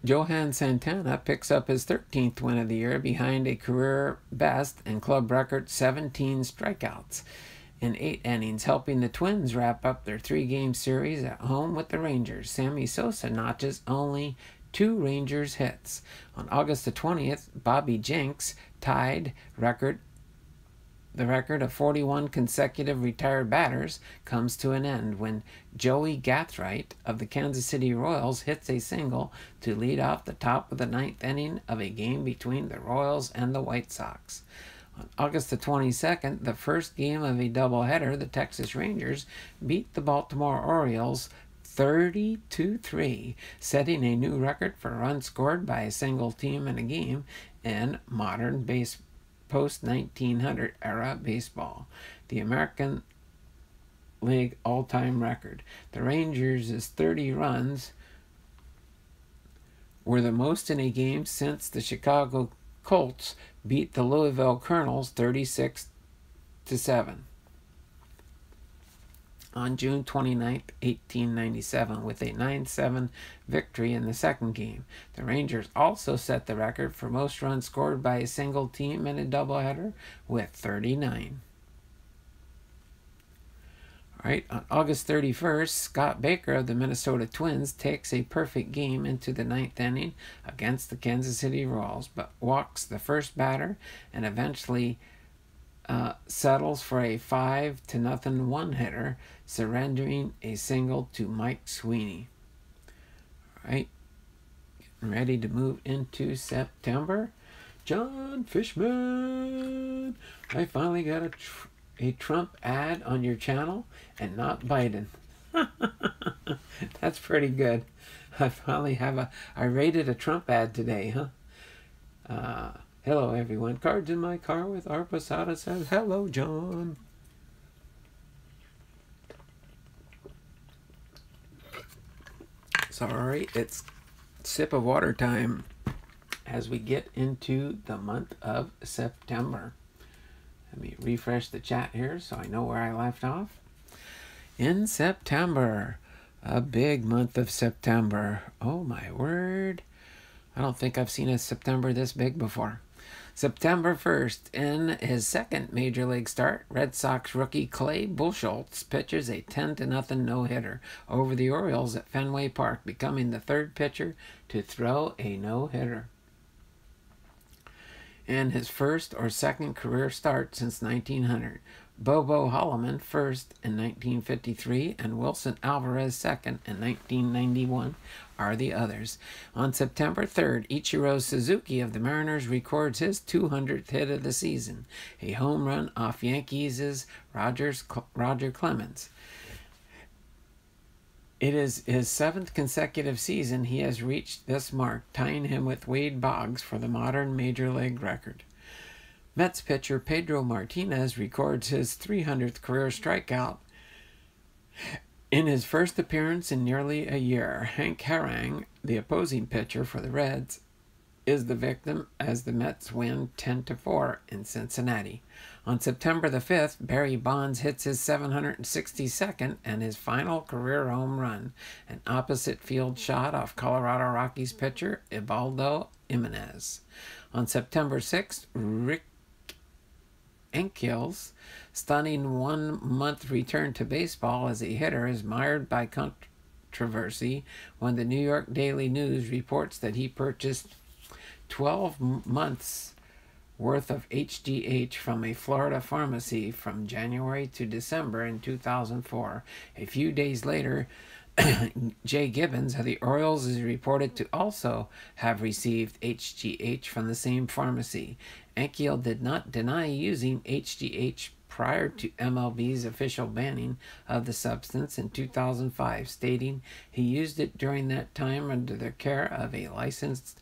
Johan Santana picks up his 13th win of the year behind a career best and club record 17 strikeouts in eight innings, helping the Twins wrap up their three game series at home with the Rangers. Sammy Sosa notches only two Rangers hits. On August the 20th, Bobby Jenks tied record the record of 41 consecutive retired batters comes to an end when Joey Gathright of the Kansas City Royals hits a single to lead off the top of the ninth inning of a game between the Royals and the White Sox. On August the 22nd, the first game of a doubleheader, the Texas Rangers beat the Baltimore Orioles 32 3, setting a new record for runs scored by a single team in a game in modern baseball post 1900 era baseball, the American League all time record. The Rangers' 30 runs were the most in a game since the Chicago Colts beat the Louisville Colonels 36 to 7 on June 29, 1897, with a 9 7 victory in the second game. The Rangers also set the record for most runs scored by a single team in a doubleheader with 39. All right, on August 31st, Scott Baker of the Minnesota Twins takes a perfect game into the ninth inning against the Kansas City Royals, but walks the first batter and eventually uh, settles for a five to nothing one hitter, surrendering a single to Mike Sweeney. All right, getting ready to move into September. John Fishman, I finally got a tr- a Trump ad on your channel and not Biden. That's pretty good. I finally have a. I rated a Trump ad today, huh? Uh, Hello, everyone. Cards in my car with Arpasada says, Hello, John. Sorry, it's sip of water time as we get into the month of September. Let me refresh the chat here so I know where I left off. In September, a big month of September. Oh my word. I don't think I've seen a September this big before. September 1st, in his second major league start, Red Sox rookie Clay Buchholz pitches a 10 to nothing no-hitter over the Orioles at Fenway Park, becoming the third pitcher to throw a no-hitter. In his first or second career start since 1900, Bobo Holloman first in 1953 and Wilson Alvarez second in 1991 are the others. On September 3rd, Ichiro Suzuki of the Mariners records his 200th hit of the season, a home run off Yankees' Rogers, Roger Clemens. It is his seventh consecutive season he has reached this mark, tying him with Wade Boggs for the modern major league record. Mets pitcher Pedro Martinez records his 300th career strikeout in his first appearance in nearly a year, Hank Harang, the opposing pitcher for the Reds, is the victim as the Mets win 10 to 4 in Cincinnati. On September the 5th, Barry Bonds hits his 762nd and his final career home run, an opposite field shot off Colorado Rockies pitcher Ubaldo Jimenez. On September 6th, Rick Ankiel's stunning one month return to baseball as a hitter is mired by controversy when the New York Daily News reports that he purchased 12 months worth of HGH from a Florida pharmacy from January to December in 2004. A few days later, Jay Gibbons of the Orioles is reported to also have received HGH from the same pharmacy. Ankiel did not deny using HGH prior to MLB's official banning of the substance in 2005, stating he used it during that time under the care of a licensed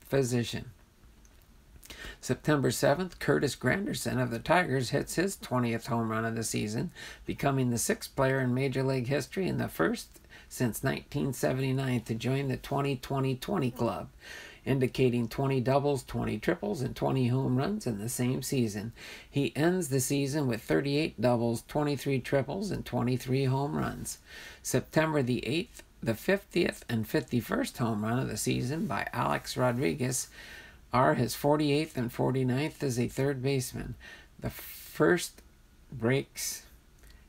physician. September 7th, Curtis Granderson of the Tigers hits his 20th home run of the season, becoming the sixth player in Major League history and the first since 1979 to join the 2020 20 club indicating 20 doubles, 20 triples, and 20 home runs in the same season. He ends the season with 38 doubles, 23 triples, and 23 home runs. September the 8th, the 50th and 51st home run of the season by Alex Rodriguez are his 48th and 49th as a third baseman. The first breaks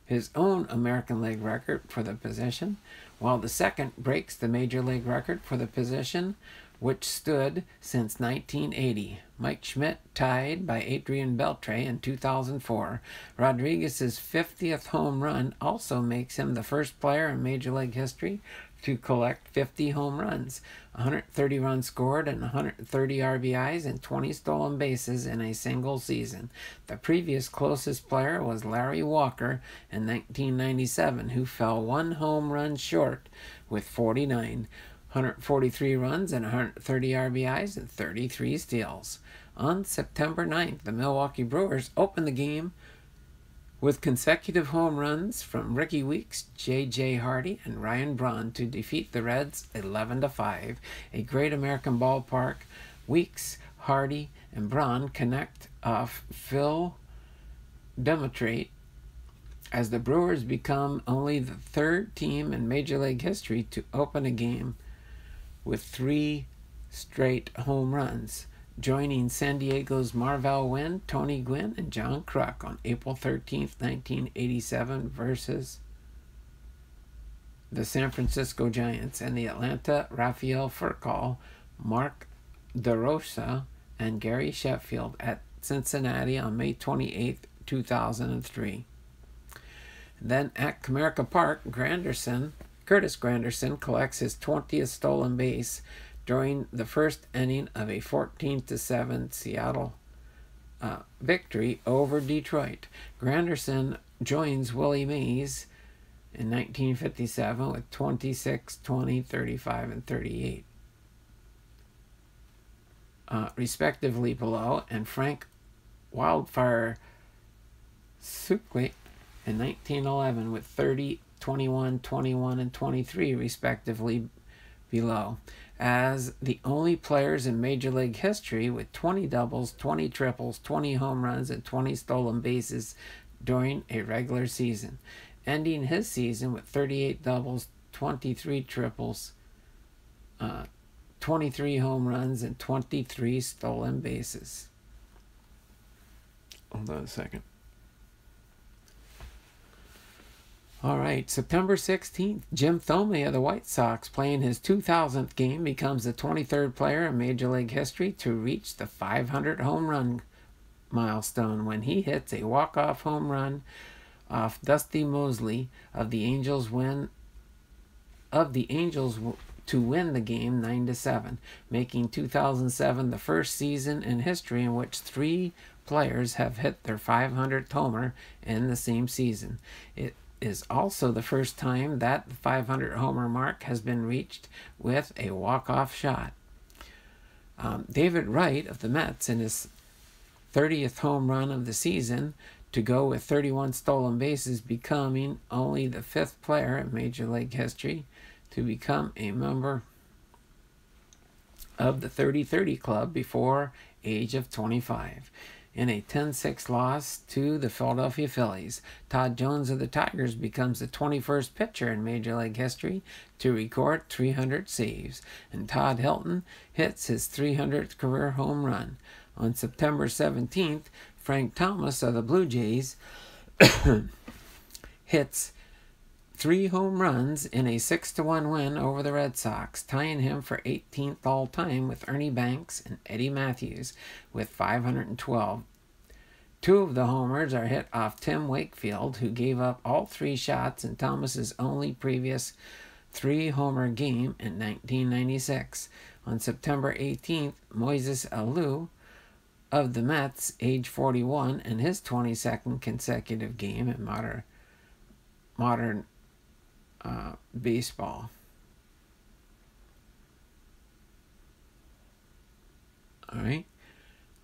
his own American League record for the position, while the second breaks the Major League record for the position which stood since 1980. Mike Schmidt tied by Adrian Beltre in 2004. Rodriguez's 50th home run also makes him the first player in Major League history to collect 50 home runs, 130 runs scored, and 130 RBIs and 20 stolen bases in a single season. The previous closest player was Larry Walker in 1997, who fell one home run short with 49. 143 runs and 130 RBIs and 33 steals. On September 9th, the Milwaukee Brewers opened the game with consecutive home runs from Rickie Weeks, J.J. Hardy, and Ryan Braun to defeat the Reds 11 to 5. A great American ballpark. Weeks, Hardy, and Braun connect off Phil Dumatrait as the Brewers become only the third team in Major League history to open a game with three straight home runs, joining San Diego's Marvell Wynn, Tony Gwynn, and John Kruk on April 13th, 1987 versus the San Francisco Giants and the Atlanta Rafael Furcal, Mark DeRosa, and Gary Sheffield at Cincinnati on May 28th, 2003. Then at Comerica Park, Granderson, Curtis Granderson collects his 20th stolen base during the first inning of a 14 to 7 Seattle uh, victory over Detroit. Granderson joins Willie Mays in 1957 with 26, 20, 35, and 38. Uh, respectively below, and Frank Wildfire Suquet in 1911 with 30, 21, 21, and 23 respectively below as the only players in Major League history with 20 doubles, 20 triples, 20 home runs, and 20 stolen bases during a regular season, ending his season with 38 doubles, 23 triples, uh, 23 home runs, and 23 stolen bases. Hold on a second. All right, September 16th, Jim Thome of the White Sox, playing his 2000th game, becomes the 23rd player in Major League history to reach the 500 home run milestone when he hits a walk-off home run off Dusty Moseley of the Angels win of the Angels to win the game 9 to 7, making 2007 the first season in history in which three players have hit their 500th homer in the same season. It is also the first time that the 500 homer mark has been reached with a walk-off shot. Um, David Wright of the Mets in his 30th home run of the season to go with 31 stolen bases, becoming only the fifth player in Major League history to become a member of the 30-30 club before age of 25 in a 10-6 loss to the Philadelphia Phillies. Todd Jones of the Tigers becomes the 21st pitcher in Major League history to record 300 saves, and Todd Helton hits his 300th career home run. On September 17th, Frank Thomas of the Blue Jays hits three home runs in a 6 to 1 win over the Red Sox, tying him for 18th all time with Ernie Banks and Eddie Mathews with 512. Two of the homers are hit off Tim Wakefield, who gave up all three shots in Thomas's only previous three homer game in 1996. On September 18th, Moises Alou of the Mets, age 41, in his 22nd consecutive game in modern modern uh, baseball. All right.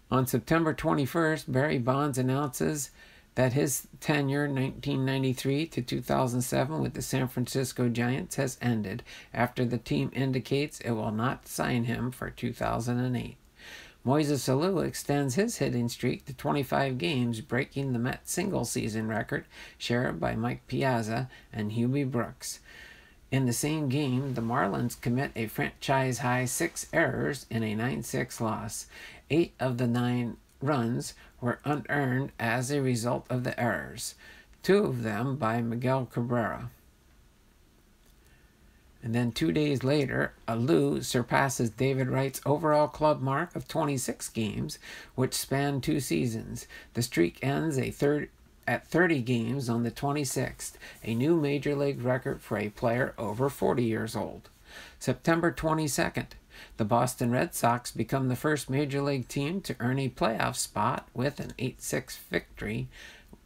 On September 21st, Barry Bonds announces that his tenure 1993 to 2007 with the San Francisco Giants has ended after the team indicates it will not sign him for 2008. Moises Alou extends his hitting streak to 25 games, breaking the Met single season record shared by Mike Piazza and Hubie Brooks. In the same game, the Marlins commit a franchise high six errors in a 9 6 loss. Eight of the nine runs were unearned as a result of the errors, two of them by Miguel Cabrera. And then two days later, Alou surpasses David Wright's overall club mark of 26 games, which spanned two seasons. The streak ends a third at 30 games on the 26th, a new major league record for a player over 40 years old. September 22nd, the Boston Red Sox become the first major league team to earn a playoff spot with an 8 6 victory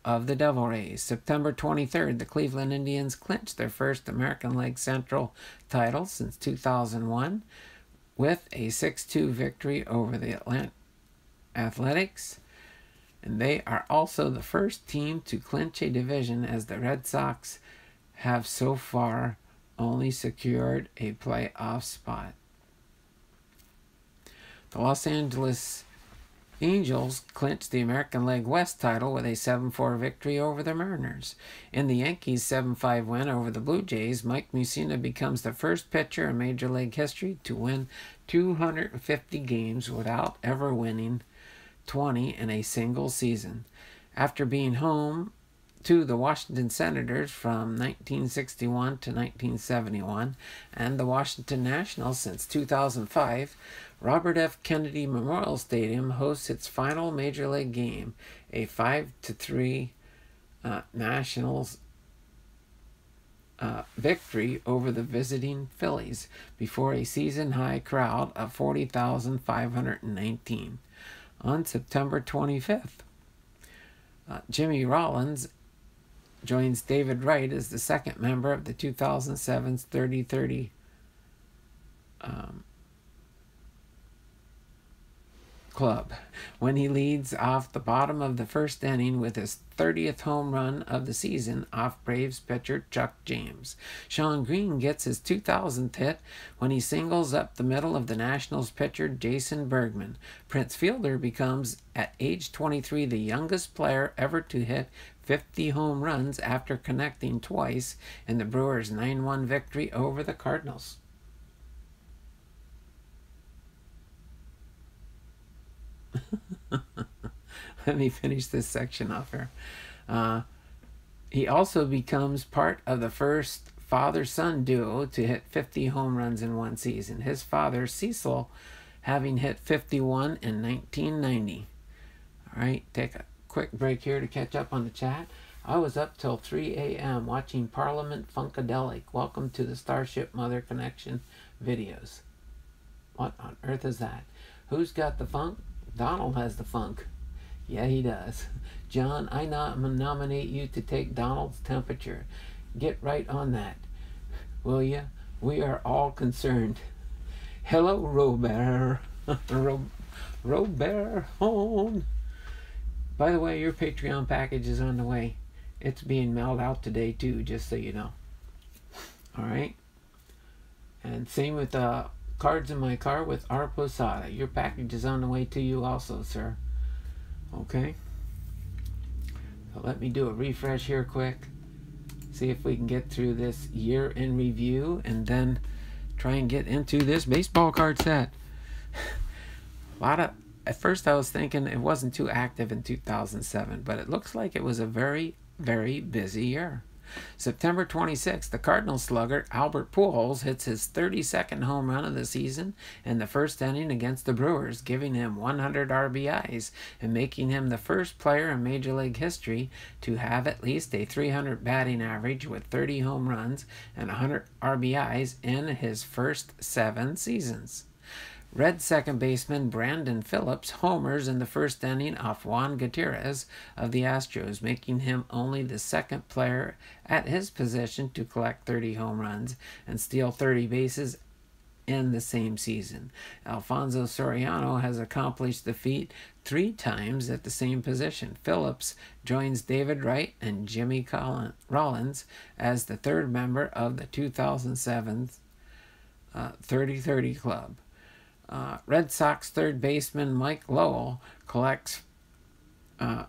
of the Devil Rays. September 23rd, the Cleveland Indians clinched their first American League Central title since 2001 with a 6 2 victory over the Atlanta Athletics. And they are also the first team to clinch a division as the Red Sox have so far only secured a playoff spot. The Los Angeles Angels clinched the American League West title with a 7 4 victory over the Mariners. In the Yankees' 7 5 win over the Blue Jays, Mike Mussina becomes the first pitcher in Major League history to win 250 games without ever winning 20 in a single season. After being home to the Washington Senators from 1961 to 1971 and the Washington Nationals since 2005, Robert F. Kennedy Memorial Stadium hosts its final major league game, a 5 to 3 uh, Nationals uh, victory over the visiting Phillies before a season high crowd of 40,519 on September 25th. Uh, Jimmy Rollins joins David Wright as the second member of the 2007 30 30 club when he leads off the bottom of the first inning with his 30th home run of the season off Braves pitcher Chuck James. Shawn Green gets his 2000th hit when he singles up the middle of the Nationals pitcher Jason Bergmann. Prince Fielder becomes, at age 23, the youngest player ever to hit 50 home runs after connecting twice in the Brewers' 9 1 victory over the Cardinals. Let me finish this section off here. Uh, he also becomes part of the first father son duo to hit 50 home runs in one season. His father, Cecil, having hit 51 in 1990. All right, take a quick break here to catch up on the chat. I was up till 3 a.m. watching Parliament Funkadelic. Welcome to the Starship Mother Connection videos. What on earth is that? Who's got the funk? Donald has the funk. Yeah, he does. John, I nom- nominate you to take Donald's temperature. Get right on that, will you? We are all concerned. Hello, Robert. Ro- Robert Hone. By the way, your Patreon package is on the way. It's being mailed out today, too, just so you know. All right? And same with uh, cards in my car with our Posada. Your package is on the way to you also, sir. Okay? So let me do a refresh here quick. See if we can get through this year in review and then try and get into this baseball card set. a lot of at first I was thinking it wasn't too active in 2007, but it looks like it was a very, very busy year. September 26th, the Cardinal slugger Albert Pujols hits his 32nd home run of the season in the first inning against the Brewers, giving him 100 RBIs and making him the first player in Major League history to have at least a 300 batting average with 30 home runs and 100 RBIs in his first seven seasons. Red second baseman Brandon Phillips homers in the first inning off Juan Gutierrez of the Astros, making him only the second player at his position to collect 30 home runs and steal 30 bases in the same season. Alfonso Soriano has accomplished the feat three times at the same position. Phillips joins David Wright and Jimmy Rollins as the third member of the 2007 uh, 30-30 club. Uh, Red Sox third baseman Mike Lowell collects uh,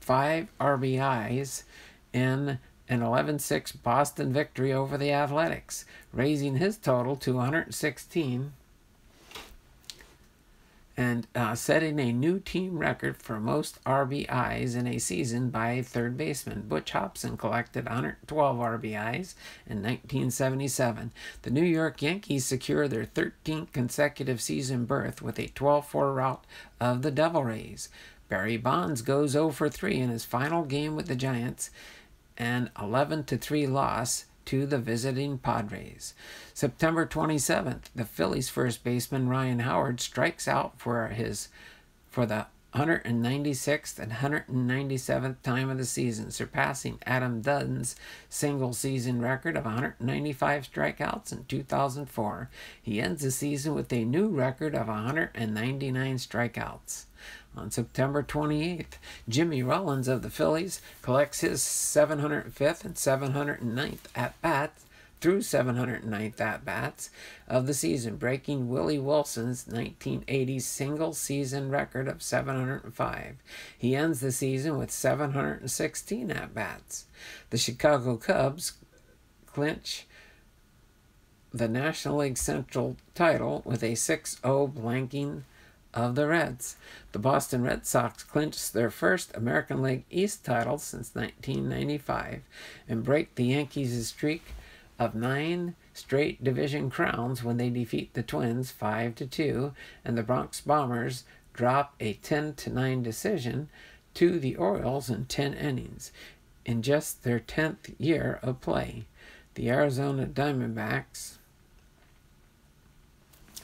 five RBIs in an 11 6 Boston victory over the Athletics, raising his total to 116 and uh, setting a new team record for most RBIs in a season by third baseman. Butch Hobson collected 112 RBIs in 1977. The New York Yankees secure their 13th consecutive season berth with a 12 4 rout of the Devil Rays. Barry Bonds goes 0 for 3 in his final game with the Giants, an 11 3 loss to the visiting Padres. September 27th, the Phillies first baseman Ryan Howard strikes out for his for the 196th and 197th time of the season, surpassing Adam Dunn's single season record of 195 strikeouts in 2004. He ends the season with a new record of 199 strikeouts. On September 28th, Jimmy Rollins of the Phillies collects his 705th and 709th at bats through 709th at bats of the season, breaking Willie Wilson's 1980 single season record of 705. He ends the season with 716 at bats. The Chicago Cubs clinch the National League Central title with a 6 0 blanking of the Reds. The Boston Red Sox clinched their first American League East title since 1995 and break the Yankees' streak of nine straight division crowns when they defeat the Twins 5 to 2 and the Bronx Bombers drop a 10 to 9 decision to the Orioles in 10 innings in just their 10th year of play. The Arizona Diamondbacks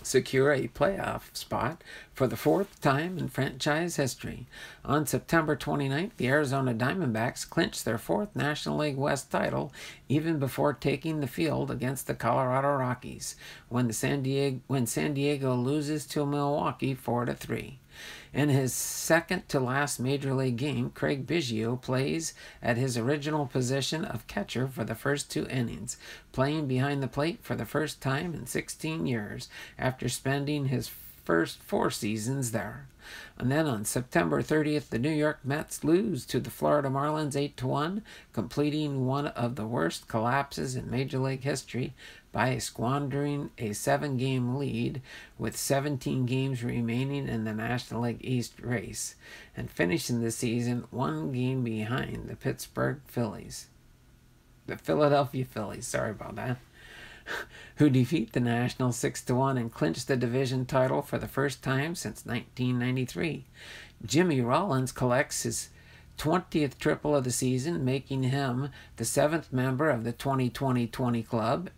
secure a playoff spot for the fourth time in franchise history. On September 29th, the Arizona Diamondbacks clinched their fourth National League West title even before taking the field against the Colorado Rockies when the San Diego when San Diego loses to Milwaukee 4 to 3. In his second to last major league game, Craig Biggio plays at his original position of catcher for the first two innings, playing behind the plate for the first time in 16 years after spending his first four seasons there. And then on September 30th, the New York Mets lose to the Florida Marlins 8 to 1, completing one of the worst collapses in Major League history by squandering a seven game lead with 17 games remaining in the National League East race and finishing the season one game behind the Pittsburgh Phillies. The Philadelphia Phillies, sorry about that. Who defeat the Nationals 6 to 1 and clinch the division title for the first time since 1993. Jimmy Rollins collects his 20th triple of the season, making him the seventh member of the 2020 20 club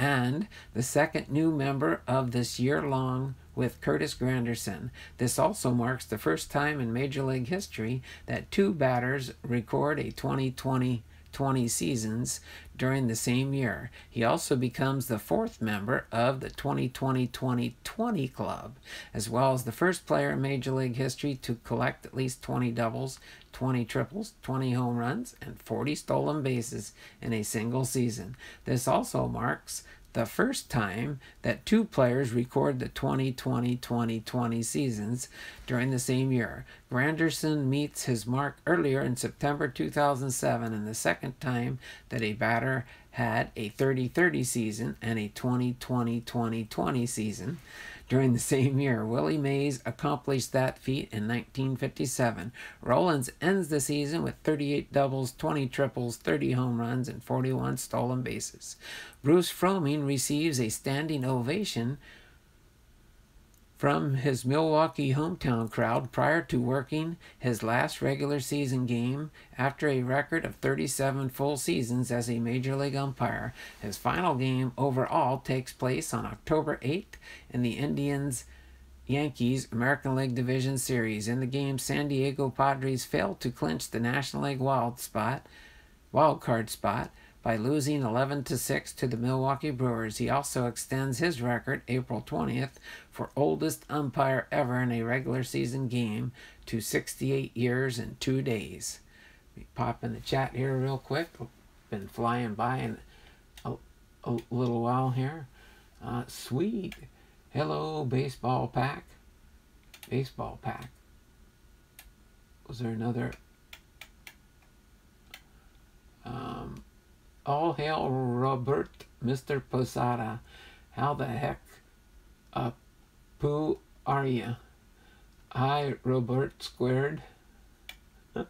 and the second new member of this year long with Curtis Granderson. This also marks the first time in Major League history that two batters record a 2020 20 seasons during the same year. He also becomes the fourth member of the 2020 2020 club, as well as the first player in Major League history to collect at least 20 doubles, 20 triples, 20 home runs, and 40 stolen bases in a single season. This also marks the first time that two players record the 2020 2020 seasons during the same year. Granderson meets his mark earlier in September 2007, and the second time that a batter had a 30 30 season and a 2020 2020 season. During the same year, Willie Mays accomplished that feat in 1957. Rollins ends the season with 38 doubles, 20 triples, 30 home runs, and 41 stolen bases. Bruce Froemming receives a standing ovation from his Milwaukee hometown crowd prior to working his last regular season game after a record of 37 full seasons as a major league umpire. His final game overall takes place on October 8th in the Indians Yankees American League Division Series. In the game, San Diego Padres failed to clinch the National League wild spot, wild card spot by losing 11 to 6 to the Milwaukee Brewers. He also extends his record April 20th for oldest umpire ever in a regular season game to 68 years and 2 days. Let me pop in the chat here real quick. Been flying by in a, a little while here. Uh, sweet. Hello, baseball pack. Baseball pack. Was there another? Um, all hail Robert, Mr. Posada. How the heck up poo are you? Hi, Robert squared.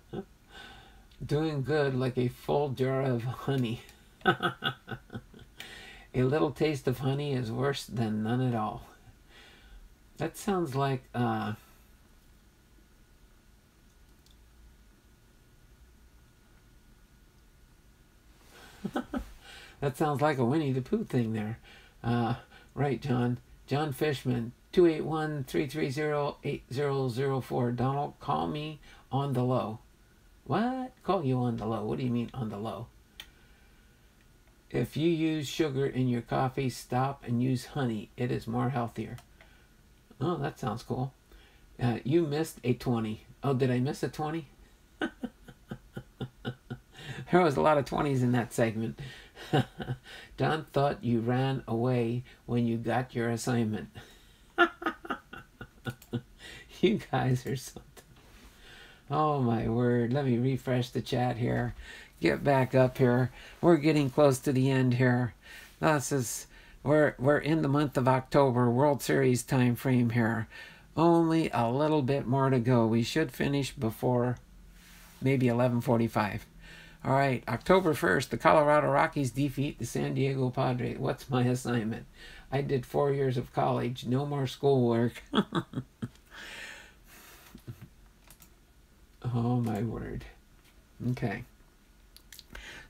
Doing good like a full jar of honey. a little taste of honey is worse than none at all. That sounds like uh, that sounds like a Winnie the Pooh thing there. Uh, right, John. John Fishman, 281 330 8004. Donald, call me on the low. What? Call you on the low. What do you mean on the low? If you use sugar in your coffee, stop and use honey. It is more healthier. Oh, that sounds cool. Uh, you missed a 20. Oh, did I miss a 20? There was a lot of 20s in that segment. Don thought you ran away when you got your assignment. you guys are something. Oh my word. Let me refresh the chat here. Get back up here. We're getting close to the end here. This is we're we're in the month of October, World Series time frame here. Only a little bit more to go. We should finish before maybe 11:45. All right, October 1st, the Colorado Rockies defeat the San Diego Padres. What's my assignment? I did 4 years of college, no more schoolwork. oh my word. Okay.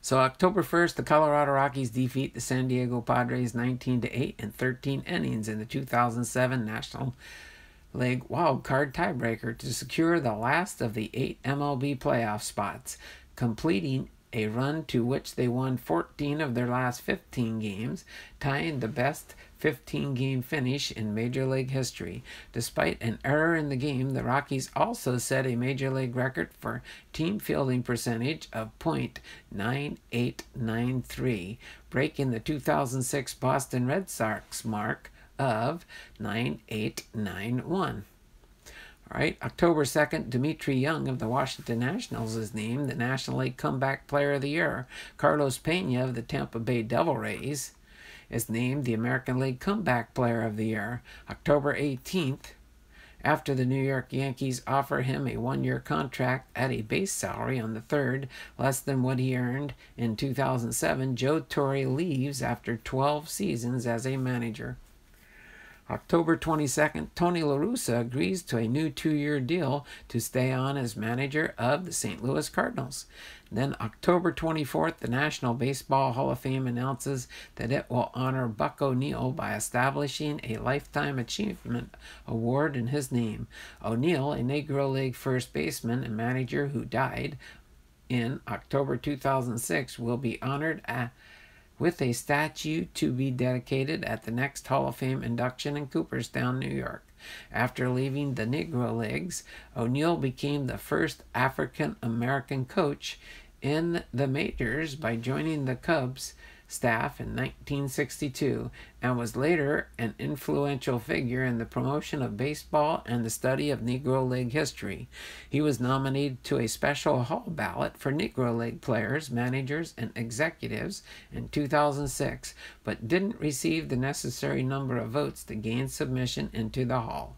So October 1st, the Colorado Rockies defeat the San Diego Padres 19 to 8 in 13 innings in the 2007 National League wild card tiebreaker to secure the last of the 8 MLB playoff spots, completing a run to which they won 14 of their last 15 games, tying the best 15 game finish in Major League history. Despite an error in the game, the Rockies also set a Major League record for team fielding percentage of .9893, breaking the 2006 Boston Red Sox mark of 9891. Right, October 2nd, Dmitri Young of the Washington Nationals is named the National League Comeback Player of the Year. Carlos Pena of the Tampa Bay Devil Rays is named the American League Comeback Player of the Year. October 18th, after the New York Yankees offer him a one year contract at a base salary on the third, less than what he earned in 2007, Joe Torre leaves after 12 seasons as a manager. October 22nd, Tony La Russa agrees to a new two year deal to stay on as manager of the St. Louis Cardinals. Then, October 24th, the National Baseball Hall of Fame announces that it will honor Buck O'Neil by establishing a Lifetime Achievement Award in his name. O'Neil, a Negro League first baseman and manager who died in October 2006, will be honored at with a statue to be dedicated at the next Hall of Fame induction in Cooperstown, New York. After leaving the Negro Leagues, O'Neil became the first African American coach in the majors by joining the Cubs staff in 1962 and was later an influential figure in the promotion of baseball and the study of Negro League history. He was nominated to a special Hall ballot for Negro League players, managers, and executives in 2006, but didn't receive the necessary number of votes to gain submission into the Hall.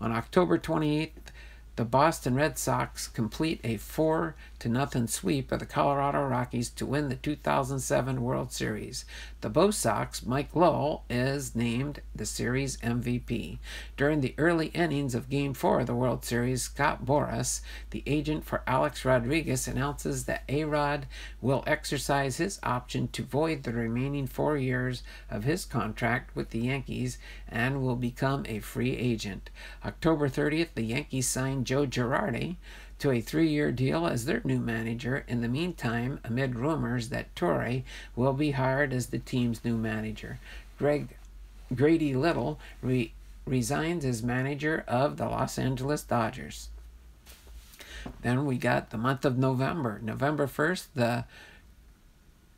On October 28th, the Boston Red Sox complete a 4 to nothing sweep of the Colorado Rockies to win the 2007 World Series. The Bo Sox, Mike Lowell, is named the series MVP. During the early innings of Game 4 of the World Series, Scott Boras, the agent for Alex Rodriguez, announces that A-Rod will exercise his option to void the remaining four years of his contract with the Yankees and will become a free agent. October 30th, the Yankees signed Joe Girardi to a three year deal as their new manager. In the meantime, amid rumors that Torre will be hired as the team's new manager, Greg Grady Little re- resigns as manager of the Los Angeles Dodgers. Then we got the month of November. November 1st, the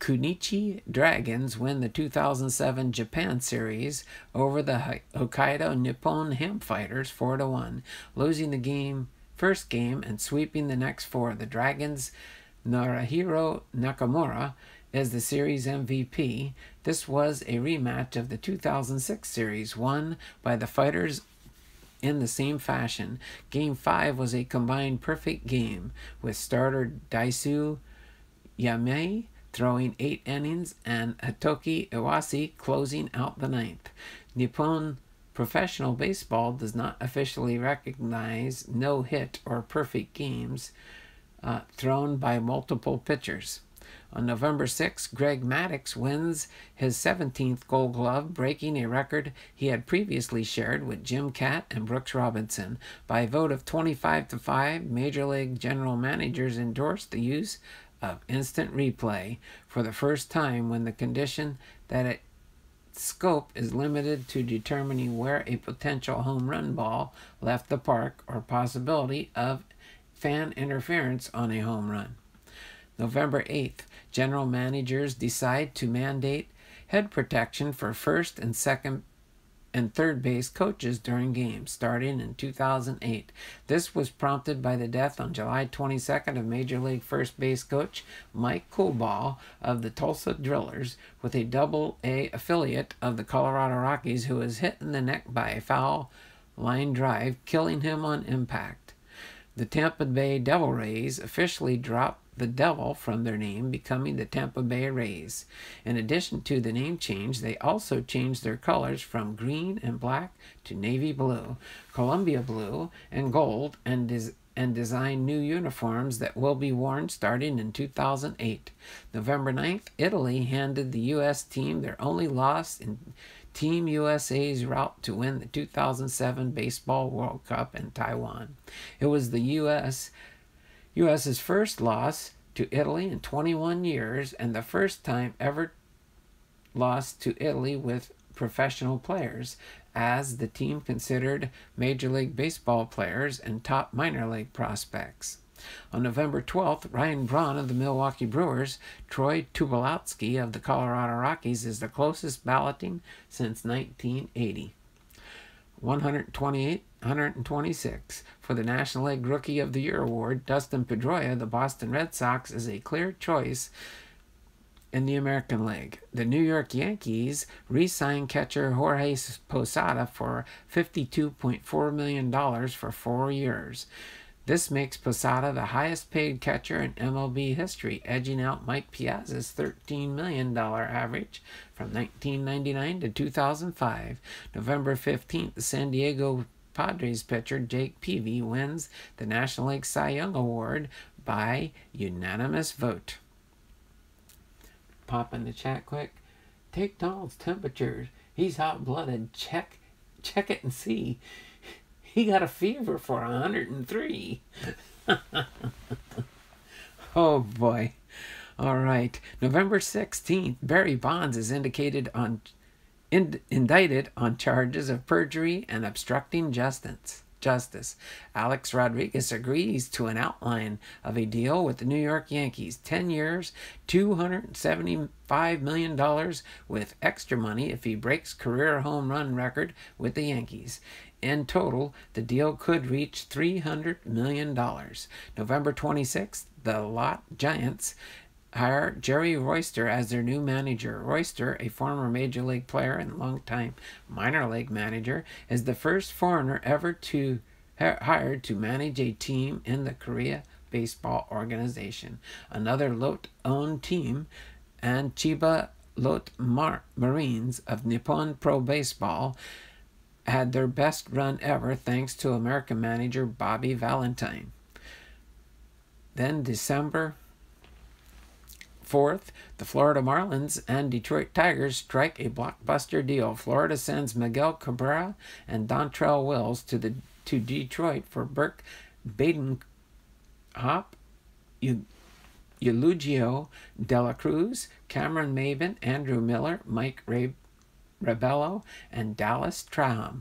Chunichi Dragons win the 2007 Japan Series over the Hokkaido Nippon Ham Fighters 4 to 1, losing the game first game and sweeping the next four. The Dragons Norihiro Nakamura is the series MVP. This was a rematch of the 2006 series won by the Fighters in the same fashion. Game 5 was a combined perfect game with starter Daisu Yamai throwing eight innings, and Hitoki Iwase closing out the ninth. Nippon Professional Baseball does not officially recognize no hit or perfect games uh, thrown by multiple pitchers. On November 6, Greg Maddux wins his 17th Gold Glove, breaking a record he had previously shared with Jim Kaat and Brooks Robinson. By a vote of 25 to 5, Major League general managers endorsed the use of instant replay for the first time when the condition that its scope is limited to determining where a potential home run ball left the park or possibility of fan interference on a home run. November 8th, general managers decide to mandate head protection for first and second and third base coaches during games starting in 2008. This was prompted by the death on July 22nd of Major League first base coach Mike Coolbaugh of the Tulsa Drillers with a double A affiliate of the Colorado Rockies who was hit in the neck by a foul line drive, killing him on impact. The Tampa Bay Devil Rays officially dropped the devil from their name, becoming the Tampa Bay Rays. In addition to the name change, they also changed their colors from green and black to navy blue, Columbia blue, and gold, and des- and designed new uniforms that will be worn starting in 2008. November 9th, Italy handed the U.S. team their only loss in Team USA's route to win the 2007 Baseball World Cup in Taiwan. It was the U.S. US's first loss to Italy in 21 years and the first time ever lost to Italy with professional players, as the team considered Major League Baseball players and top minor league prospects. On November 12th, Ryan Braun of the Milwaukee Brewers, Troy Tulowitzki of the Colorado Rockies is the closest balloting since 1980. 128 126. For the National League Rookie of the Year award, Dustin Pedroia, the Boston Red Sox, is a clear choice in the American League. The New York Yankees re signed catcher Jorge Posada for $52.4 million for four years. This makes Posada the highest paid catcher in MLB history, edging out Mike Piazza's $13 million average from 1999 to 2005. November 15th, the San Diego Padres pitcher Jake Peavy wins the National League Cy Young Award by unanimous vote. Pop in the chat quick. Take Donald's temperature. He's hot blooded. Check check it and see. He got a fever for 103. oh boy. All right. November 16th, Barry Bonds is indicated on in, indicted on charges of perjury and obstructing justice. Justice. Alex Rodriguez agrees to an outline of a deal with the New York Yankees 10 years, $275 million with extra money if he breaks career home run record with the Yankees. In total, the deal could reach $300 million. November 26th, the Lotte Giants hire Jerry Royster as their new manager. Royster, a former major league player and longtime minor league manager, is the first foreigner ever to hired to manage a team in the Korea Baseball Organization. Another Lotte owned team, and Chiba Lotte Mar- Marines of Nippon Pro Baseball, had their best run ever thanks to American manager Bobby Valentine. Then December 4th, the Florida Marlins and Detroit Tigers strike a blockbuster deal. Florida sends Miguel Cabrera and Dontrelle Willis to the to Detroit for Burke Baden Hop, Eulogio Dela Cruz, Cameron Maybin, Andrew Miller, Mike Rabelo, and Dallas Trahan.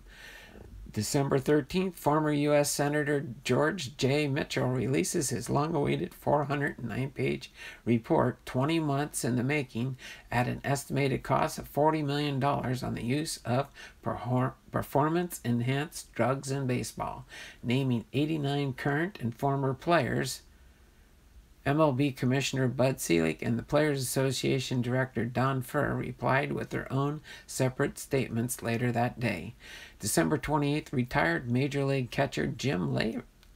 December 13th, former U.S. Senator George J. Mitchell releases his long awaited 409 page report, 20 months in the making, at an estimated cost of $40 million on the use of performance enhanced drugs in baseball, naming 89 current and former players. MLB Commissioner Bud Selig and the Players Association Director Don Fehr replied with their own separate statements later that day. December 28th, retired Major League catcher Jim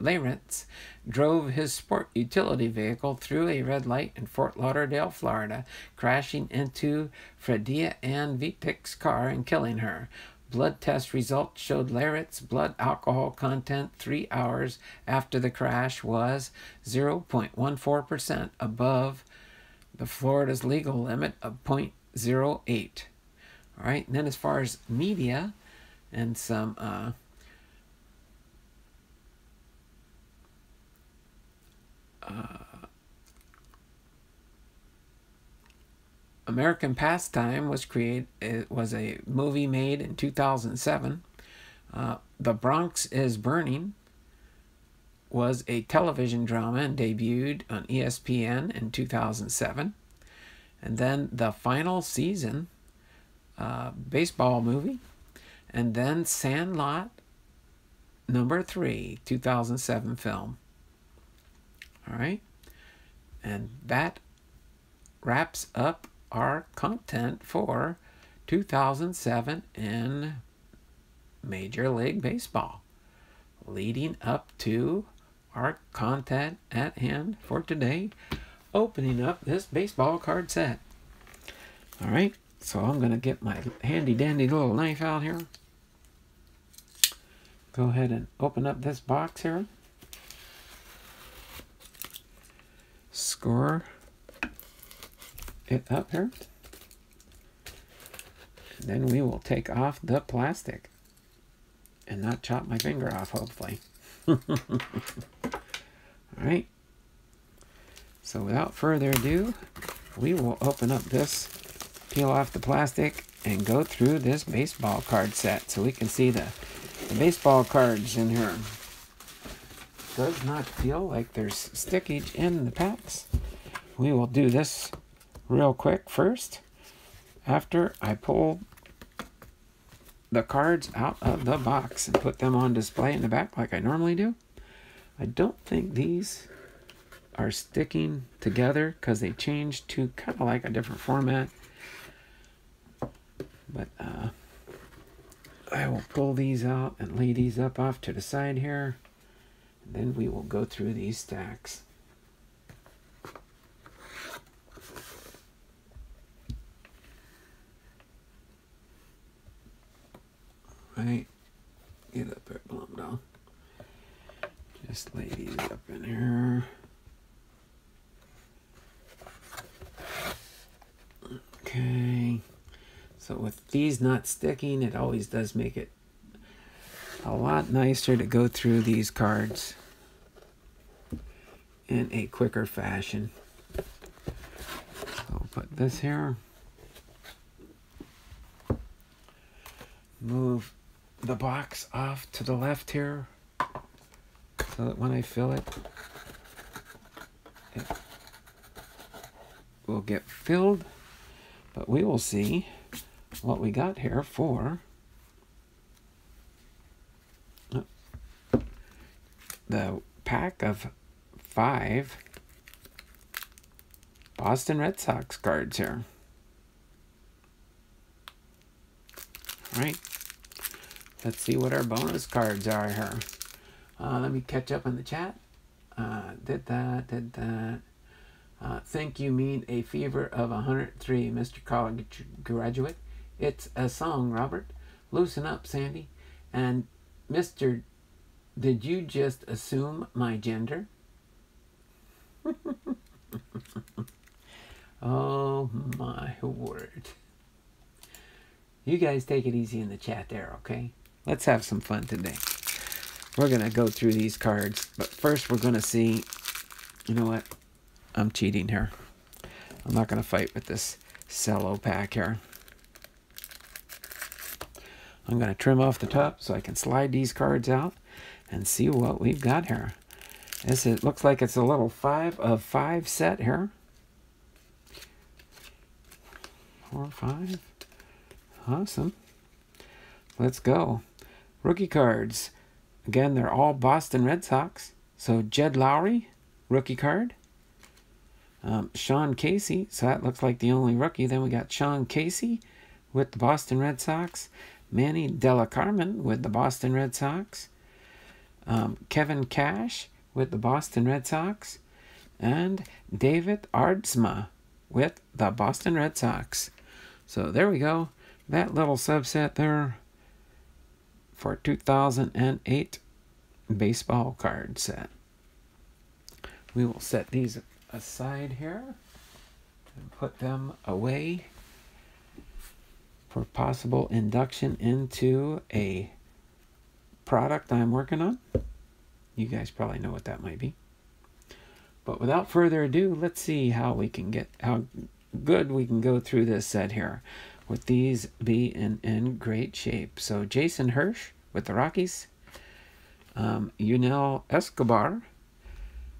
Leyritz drove his sport utility vehicle through a red light in Fort Lauderdale, Florida, crashing into Fredia Ann Veitch's car and killing her. Blood test results showed Leyritz's blood alcohol content three hours after the crash was 0.14% above the Florida's legal limit of 0.08. All right, and then as far as media, and some uh, uh, American Pastime was created. It was a movie made in 2007. Uh, the Bronx is Burning was a television drama and debuted on ESPN in 2007. and then the final season uh, baseball movie, and then Sandlot number three, 2007 film. All right, and that wraps up our content for 2007 in Major League Baseball, leading up to our content at hand for today, opening up this baseball card set. All right, so I'm going to get my handy dandy little knife out here. Go ahead and open up this box here. Score it up here. And then we will take off the plastic and not chop my finger off, hopefully. All right. So without further ado, we will open up this, peel off the plastic, and go through this baseball card set so we can see the, the baseball cards in here. Does not feel like there's stickage in the packs. We will do this real quick first after I pull the cards out of the box and put them on display in the back like I normally do. I don't think these are sticking together because they changed to kind of like a different format. But uh, I will pull these out and lay these up off to the side here. And then we will go through these stacks. right? Get up there, plumb down. Just lay these up in here. Okay. So with these not sticking, it always does make it a lot nicer to go through these cards in a quicker fashion. So I'll put this here. Move the box off to the left here so that when I fill it, it will get filled. But we will see what we got here for the pack of five Boston Red Sox cards here. All right. Let's see what our bonus cards are here. Uh, let me catch up in the chat. Uh, did that, did that. Uh, think you mean a fever of 103, Mr. College graduate. It's a song, Robert. Loosen up, Sandy. And Mr. Did you just assume my gender? oh my word. You guys take it easy in the chat there, okay? Let's have some fun today. We're going to go through these cards, but first we're going to see, you know what? I'm cheating here. I'm not going to fight with this cello pack here. I'm going to trim off the top so I can slide these cards out and see what we've got here. This it looks like it's a little five of five set here. Four, five. Awesome. Let's go. Rookie cards. Again, they're all Boston Red Sox. So Jed Lowrie, rookie card. Um, Sean Casey, so that looks like the only rookie. Then we got Sean Casey with the Boston Red Sox. Manny Delcarmen with the Boston Red Sox. Um, Kevin Cash with the Boston Red Sox. And David Aardsma with the Boston Red Sox. So there we go. That little subset there for 2008 baseball card set. We will set these aside here and put them away for possible induction into a product I'm working on. You guys probably know what that might be. But without further ado, let's see how we can get how good we can go through this set here with these be in, great shape. So Jason Hirsh with the Rockies, um, Yunel Escobar,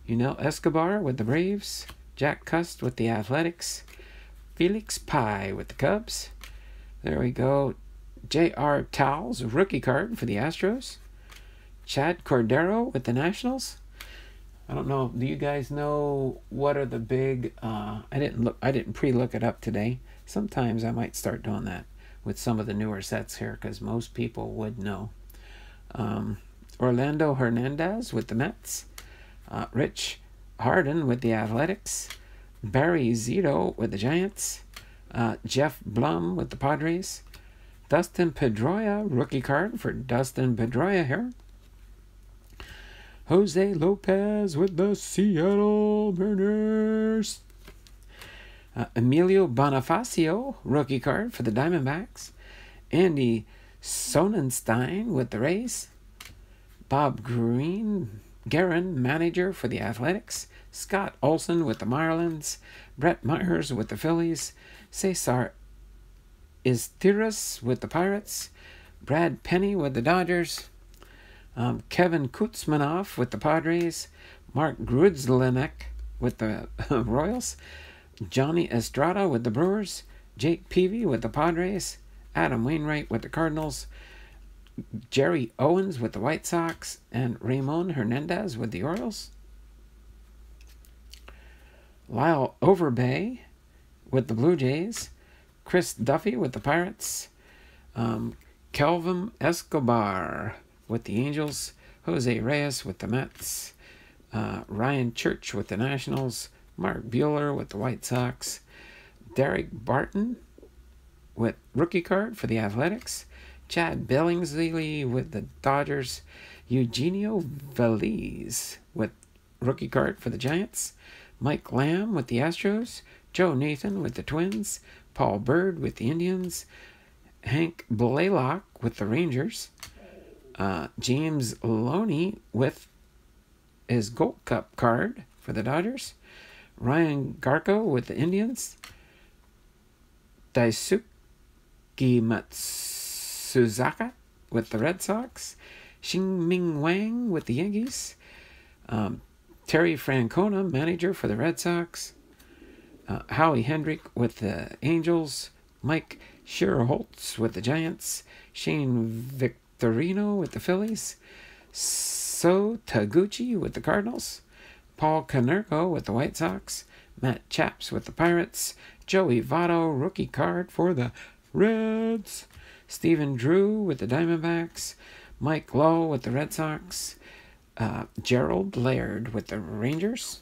Yunel Escobar with the Braves, Jack Cust with the Athletics, Felix Pie with the Cubs. There we go. J.R. Towles, rookie card for the Astros. Chad Cordero with the Nationals. I don't know. Do you guys know what are the big? Uh, I didn't look. I didn't pre-look it up today. Sometimes I might start doing that with some of the newer sets here because most people would know. Um, Orlando Hernandez with the Mets. Uh, Rich Harden with the Athletics. Barry Zito with the Giants. Uh, Geoff Blum with the Padres. Dustin Pedroia, rookie card for Dustin Pedroia here. Jose Lopez with the Seattle Mariners. Uh, Emilio Bonifacio, rookie card for the Diamondbacks. Andy Sonnanstine with the Rays. Bob Green, Geren, manager for the Athletics. Scott Olsen with the Marlins. Brett Myers with the Phillies. Cesar Izturis with the Pirates. Brad Penny with the Dodgers. Um, Kevin Kouzmanoff with the Padres. Mark Grudzielanek with the Royals. Johnny Estrada with the Brewers. Jake Peavy with the Padres. Adam Wainwright with the Cardinals. Jerry Owens with the White Sox. And Ramon Hernandez with the Orioles. Lyle Overbay with the Blue Jays. Chris Duffy with the Pirates. Um, Kelvin Escobar with the Angels. Jose Reyes with the Mets. Uh, Ryan Church with the Nationals. Mark Buehrle with the White Sox. Daric Barton with rookie card for the Athletics. Chad Billingsley with the Dodgers. Eugenio Velez with rookie card for the Giants. Mike Lamb with the Astros. Joe Nathan with the Twins. Paul Byrd with the Indians. Hank Blalock with the Rangers. Uh, James Loney with his Gold Cup card for the Dodgers. Ryan Garko with the Indians. Daisuke Matsuzaka with the Red Sox. Chien-Ming Wang with the Yankees. Um, Terry Francona, manager for the Red Sox. Uh, Howie Kendrick with the Angels. Mike Schierholtz with the Giants. Shane Victorino with the Phillies. So Taguchi with the Cardinals. Paul Konerko with the White Sox. Matt Capps with the Pirates. Joey Votto, rookie card for the Reds. Stephen Drew with the Diamondbacks. Mike Lowell with the Red Sox. Uh, Gerald Laird with the Rangers.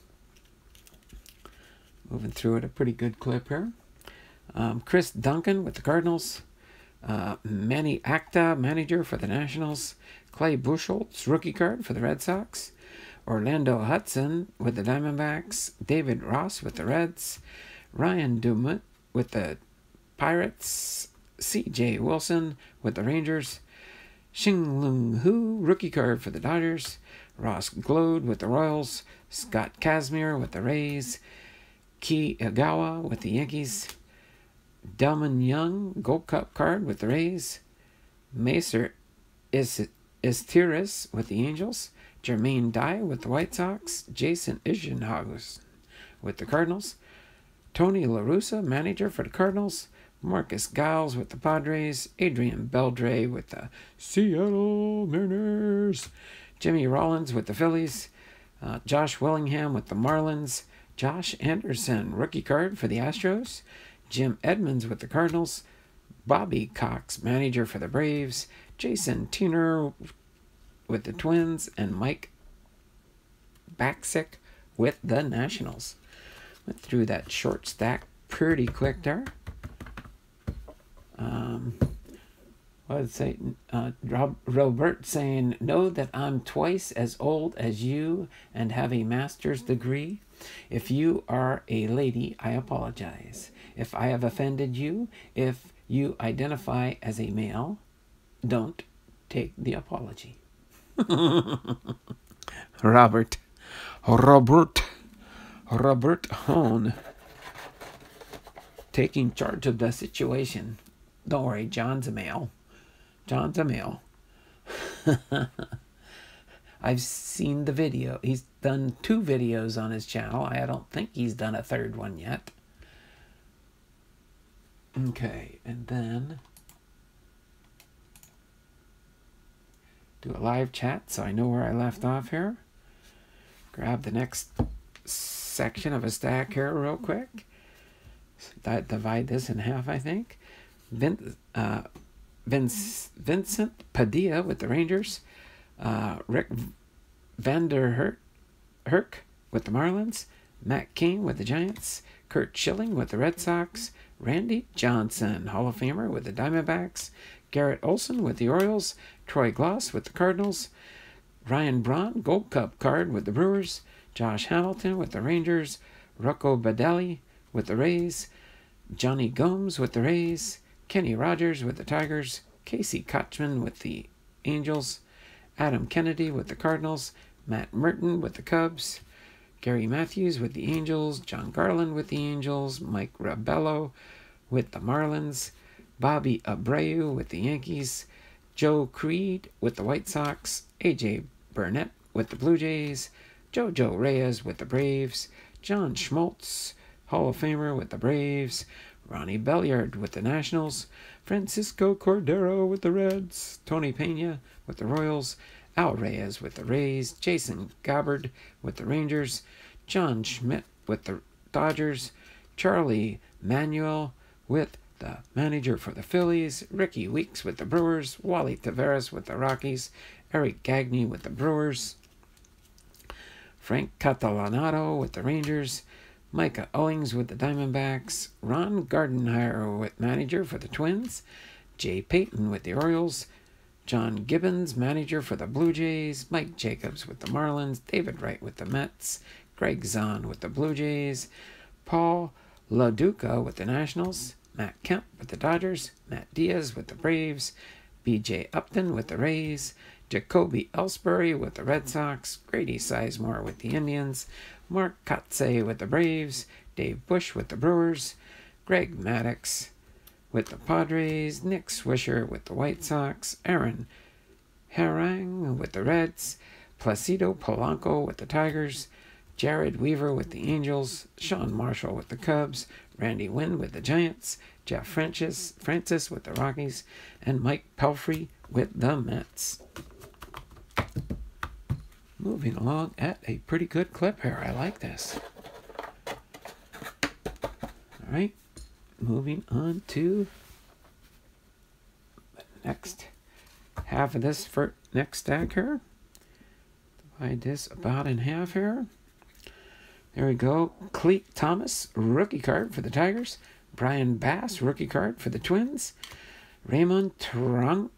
Moving through at a pretty good clip here. Um, Chris Duncan with the Cardinals. Uh, Manny Acta, manager for the Nationals. Clay Buchholz, rookie card for the Red Sox. Orlando Hudson with the Diamondbacks. David Ross with the Reds. Ryan Doumit with the Pirates. C.J. Wilson with the Rangers. Chin-lung Hu, rookie card for the Dodgers. Ross Gload with the Royals. Scott Kazmir with the Rays. Kei Igawa with the Yankees. Delmon Young, Gold Cup card with the Rays. Maicer Izturis with the Angels. Jermaine Dye with the White Sox. Jason Isringhausen with the Cardinals. Tony LaRussa, manager for the Cardinals. Marcus Giles with the Padres. Adrian Beltre with the Seattle Mariners. Jimmy Rollins with the Phillies. Uh, Josh Willingham with the Marlins. Josh Anderson, rookie card for the Astros. Jim Edmonds with the Cardinals. Bobby Cox, manager for the Braves. Jason Tyner with the Twins. And Mike Bacsik with the Nationals. Went through that short stack pretty quick there. Um, what did say? Uh, Rob, Robert saying, Know that I'm twice as old as you and have a master's degree. If you are a lady, I apologize. If I have offended you, if you identify as a male, don't take the apology. Robert. Robert. Robert Hone. Taking charge of the situation. Don't worry, John's a male. John's a male. I've seen the video. He's done two videos on his channel. I don't think he's done a third one yet. Okay, and then do a live chat so I know where I left off here. Grab the next section of a stack here real quick. Divide this in half, I think. Vin, uh, Vince, Vincent Padilla with the Rangers. Uh, Rick Vander Herk with the Marlins. Matt Cain with the Giants. Curt Schilling with the Red Sox. Randy Johnson, Hall of Famer with the Diamondbacks. Garrett Olson with the Orioles. Troy Glaus with the Cardinals. Ryan Braun, Gold Cup card with the Brewers. Josh Hamilton with the Rangers. Rocco Baldelli with the Rays. Jonny Gomes with the Rays. Kenny Rogers with the Tigers. Casey Kotchman with the Angels. Adam Kennedy with the Cardinals. Matt Murton with the Cubs. Gary Matthews with the Angels. Jon Garland with the Angels. Mike Rabelo with the Marlins. Bobby Abreu with the Yankees. Joe Crede with the White Sox. AJ Burnett with the Blue Jays. Jojo Reyes with the Braves. John Smoltz, Hall of Famer with the Braves. Ronnie Belliard with the Nationals. Francisco Cordero with the Reds. Tony Pena with the Royals. Al Reyes with the Rays. Jason Gabbard with the Rangers. John Schmidt with the Dodgers. Charlie Manuel with the manager for the Phillies, Rickie Weeks with the Brewers, Wally Taveras with the Rockies, Eric Gagne with the Brewers, Frank Catalanotto with the Rangers, Micah Owings with the Diamondbacks, Ron Gardenhire with manager for the Twins, Jay Payton with the Orioles, John Gibbons, manager for the Blue Jays, Mike Jacobs with the Marlins, David Wright with the Mets, Gregg Zaun with the Blue Jays, Paul Lo Duca with the Nationals, Matt Kemp with the Dodgers, Matt Diaz with the Braves, BJ Upton with the Rays, Jacoby Ellsbury with the Red Sox, Grady Sizemore with the Indians, Mark Kotsay with the Braves, Dave Bush with the Brewers, Greg Maddux with the Padres, Nick Swisher with the White Sox, Aaron Harang with the Reds, Placido Polanco with the Tigers, Jered Weaver with the Angels, Sean Marshall with the Cubs, Randy Winn with the Giants, Jeff Francis, Francis with the Rockies, and Mike Pelfrey with the Mets. Moving along at a pretty good clip here. I like this. All right, moving on to the next half of this for next stack here. Divide this about in half here. There we go. Clete Thomas, rookie card for the Tigers. Brian Bass, rookie card for the Twins. Ramon Tron-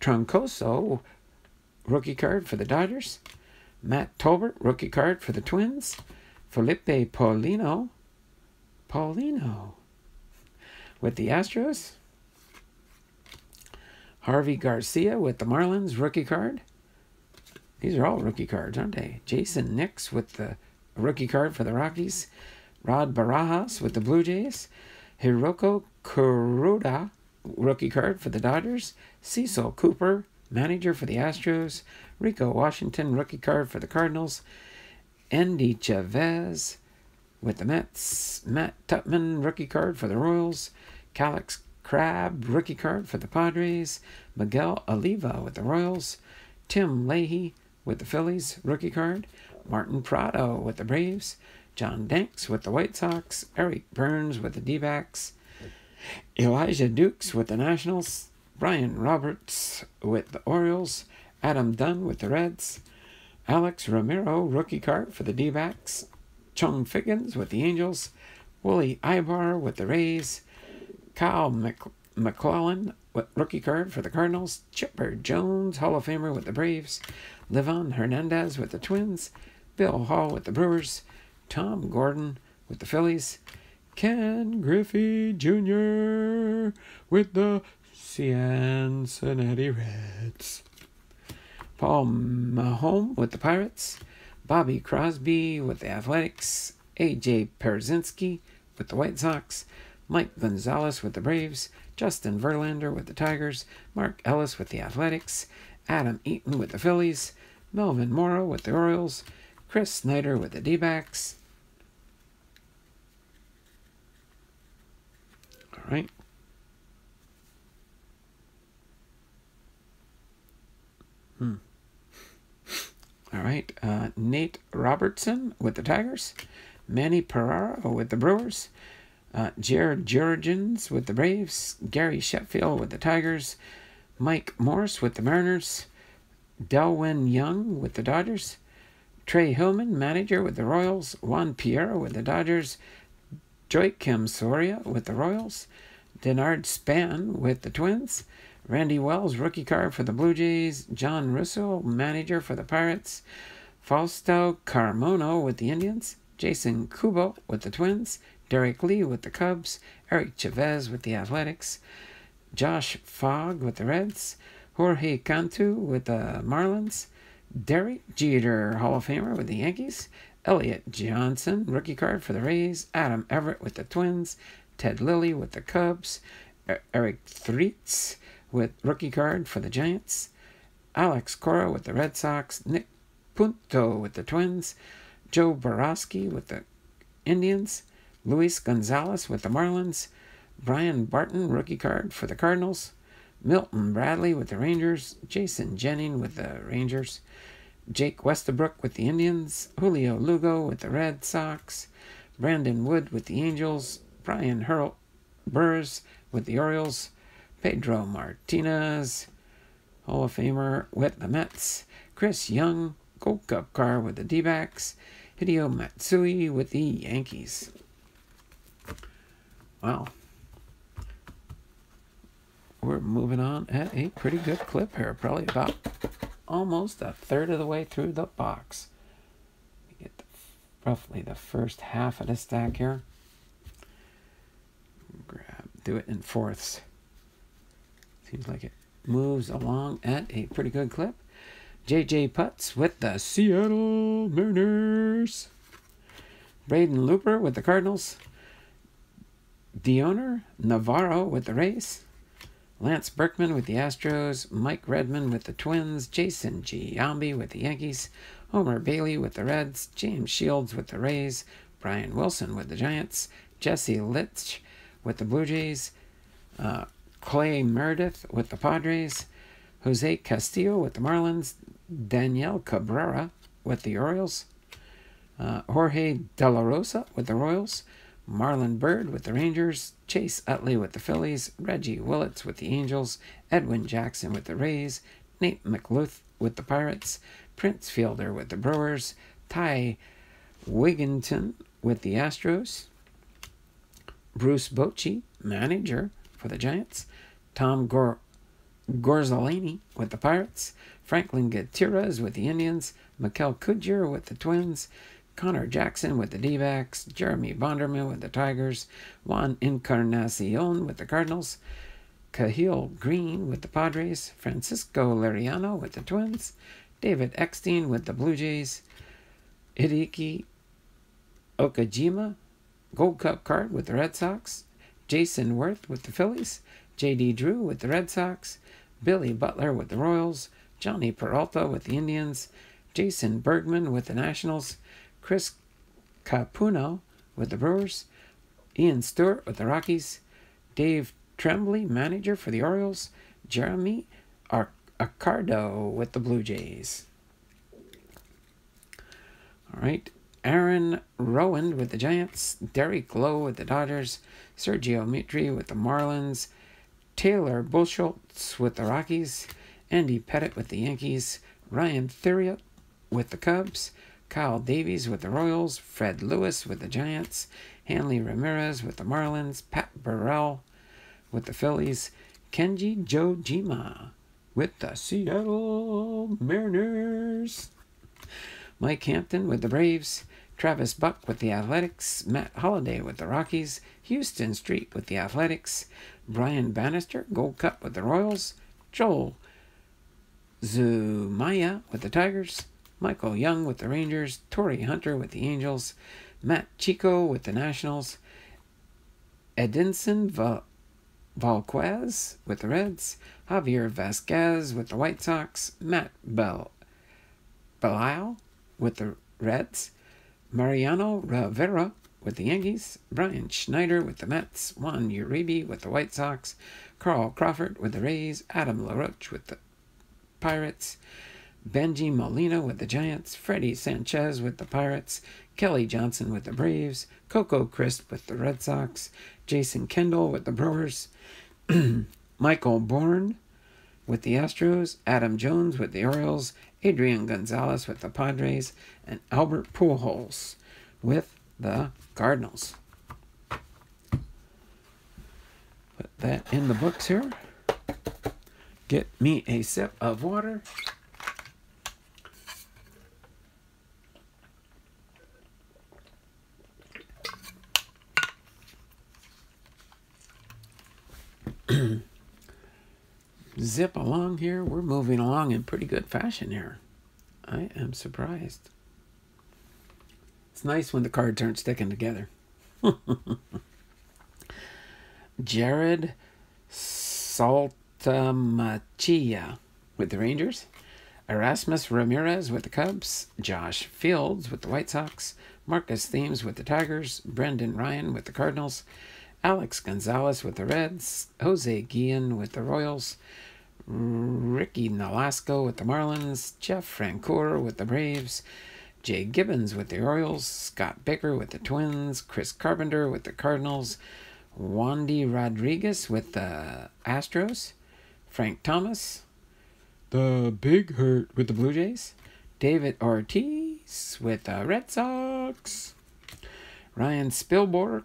Troncoso, rookie card for the Dodgers. Matt Tolbert, rookie card for the Twins. Felipe Paulino, Paulino, with the Astros. Harvey Garcia with the Marlins, rookie card. These are all rookie cards, aren't they? Jayson Nix with the rookie card for the Rockies. Rod Barajas with the Blue Jays. Hiroki Kuroda, rookie card for the Dodgers. Cecil Cooper, manager for the Astros. Rico Washington, rookie card for the Cardinals. Endy Chavez with the Mets. Matt Tupman, rookie card for the Royals. Callix Crabbe, rookie card for the Padres. Miguel Olivo with the Royals. Tim Lahey with the Phillies, rookie card. Martin Prado with the Braves, John Danks with the White Sox, Eric Byrnes with the D backs, Elijah Dukes with the Nationals, Brian Roberts with the Orioles, Adam Dunn with the Reds, Alex Romero, rookie card for the D backs, Chone Figgins with the Angels, Willy Aybar with the Rays, Kyle Mc- McClellan, rookie card for the Cardinals, Chipper Jones, Hall of Famer with the Braves, Livan Hernandez with the Twins, Bill Hall with the Brewers, Tom Gordon with the Phillies, Ken Griffey Jr. with the Cincinnati Reds, Paul Maholm with the Pirates, Bobby Crosby with the Athletics, AJ Pierzynski with the White Sox, Mike Gonzalez with the Braves, Justin Verlander with the Tigers, Mark Ellis with the Athletics, Adam Eaton with the Phillies, Melvin Mora with the Orioles, Chris Snyder with the D backs. All right. All right. Uh, Nate Robertson with the Tigers. Manny Parra with the Brewers. Uh, Jair Jurrjens with the Braves. Gary Sheffield with the Tigers. Mike Morse with the Mariners. Delwyn Young with the Dodgers. Trey Hillman, manager with the Royals. Juan Pierre with the Dodgers. Joakim Soria with the Royals. Denard Span with the Twins. Randy Wells, rookie card for the Blue Jays. John Russell, manager for the Pirates. Fausto Carmona with the Indians. Jason Kubel with the Twins. Derrek Lee with the Cubs. Eric Chavez with the Athletics. Josh Fogg with the Reds. Jorge Cantu with the Marlins. Derek Jeter, Hall of Famer with the Yankees. Elliot Johnson, rookie card for the Rays. Adam Everett with the Twins. Ted Lilly with the Cubs. Erick Threets with rookie card for the Giants. Alex Cora with the Red Sox. Nick Punto with the Twins. Joe Borowski with the Indians. Luis Gonzalez with the Marlins. Brian Barton, rookie card for the Cardinals. Milton Bradley with the Rangers. Jason Jennings with the Rangers. Jake Westbrook with the Indians, Julio Lugo with the Red Sox, Brandon Wood with the Angels, Brian Hurl Burres with the Orioles, Pedro Martinez, Hall of Famer with the Mets, Chris Young, Gold Cup car with the D backs, Hideki Matsui with the Yankees. Wow. We're moving on at a pretty good clip here, probably about almost a third of the way through the box. We get the, roughly the first half of the stack here. Grab, do it in fourths. Seems like it moves along at a pretty good clip. JJ Putz with the Seattle Mariners. Braden Looper with the Cardinals. Dioner Navarro with the Rays. Lance Berkman with the Astros, Mike Redmond with the Twins, Jason Giambi with the Yankees, Homer Bailey with the Reds, James Shields with the Rays, Brian Wilson with the Giants, Jesse Litsch with the Blue Jays, uh, Cla Meredith with the Padres, Jose Castillo with the Marlins, Daniel Cabrera with the Orioles, uh, Jorge De La Rosa with the Royals, Marlon Byrd with the Rangers, Chase Utley with the Phillies, Reggie Willits with the Angels, Edwin Jackson with the Rays, Nate McLouth with the Pirates, Prince Fielder with the Brewers, Ty Wigginton with the Astros, Bruce Bochy, manager for the Giants, Tom Gor- Gorzelanny with the Pirates, Franklin Gutierrez with the Indians, Miguel Cuddyer with the Twins, Connor Jackson with the D backs, Jeremy Bonderman with the Tigers, Juan Encarnacion with the Cardinals, Khalil Greene with the Padres, Francisco Liriano with the Twins, David Eckstein with the Blue Jays, Hideki Okajima, Gold Cup card with the Red Sox, Jayson Werth with the Phillies, J.D. Drew with the Red Sox, Billy Butler with the Royals, Jhonny Peralta with the Indians, Jason Bergmann with the Nationals, Chris Capuano with the Brewers, Ian Stewart with the Rockies, Dave Trembley, manager for the Orioles, Jeremy Ar- Accardo with the Blue Jays. All right, Aaron Rowand with the Giants, Derek Lowe with the Dodgers, Sergio Mitre with the Marlins, Taylor Buchholz with the Rockies, Andy Pettitte with the Yankees, Ryan Theriot with the Cubs, Kyle Davies with the Royals, Fred Lewis with the Giants, Hanley Ramirez with the Marlins, Pat Burrell with the Phillies, Kenji Johjima with the Seattle Mariners, Mike Hampton with the Braves, Travis Buck with the Athletics, Matt Holliday with the Rockies, Huston Street with the Athletics, Brian Bannister, Gold Cup with the Royals, Joel Zumaya with the Tigers, Michael Young with the Rangers, Torii Hunter with the Angels, Matt Chico with the Nationals, Edinson Val- Volquez with the Reds, Javier Vazquez with the White Sox, Matt Bell Belisle with the Reds, Mariano Rivera with the Yankees, Brian Schneider with the Mets, Juan Uribe with the White Sox, Carl Crawford with the Rays, Adam LaRoche with the Pirates, Bengie Molina with the Giants, Freddie Sanchez with the Pirates, Kelly Johnson with the Braves, Coco Crisp with the Red Sox, Jason Kendall with the Brewers, Michael Bourn with the Astros, Adam Jones with the Orioles, Adrian Gonzalez with the Padres, and Albert Pujols with the Cardinals. Put that in the books here. Get me a sip of water. Zip along here. We're moving along in pretty good fashion here. I am surprised. It's nice when the cards aren't sticking together. Jarrod Saltalamacchia with the Rangers. Aramis Ramirez with the Cubs. Josh Fields with the White Sox. Marcus Thames with the Tigers. Brendan Ryan with the Cardinals. Alex Gonzalez with the Reds. Jose Guillen with the Royals. Ricky Nolasco with the Marlins. Jeff Francoeur with the Braves. Jay Gibbons with the Orioles. Scott Baker with the Twins. Chris Carpenter with the Cardinals. Wandy Rodriguez with the Astros, Frank Thomas, the Big Hurt with the Blue Jays, David Ortiz with the Red Sox, Ryan Spilborg,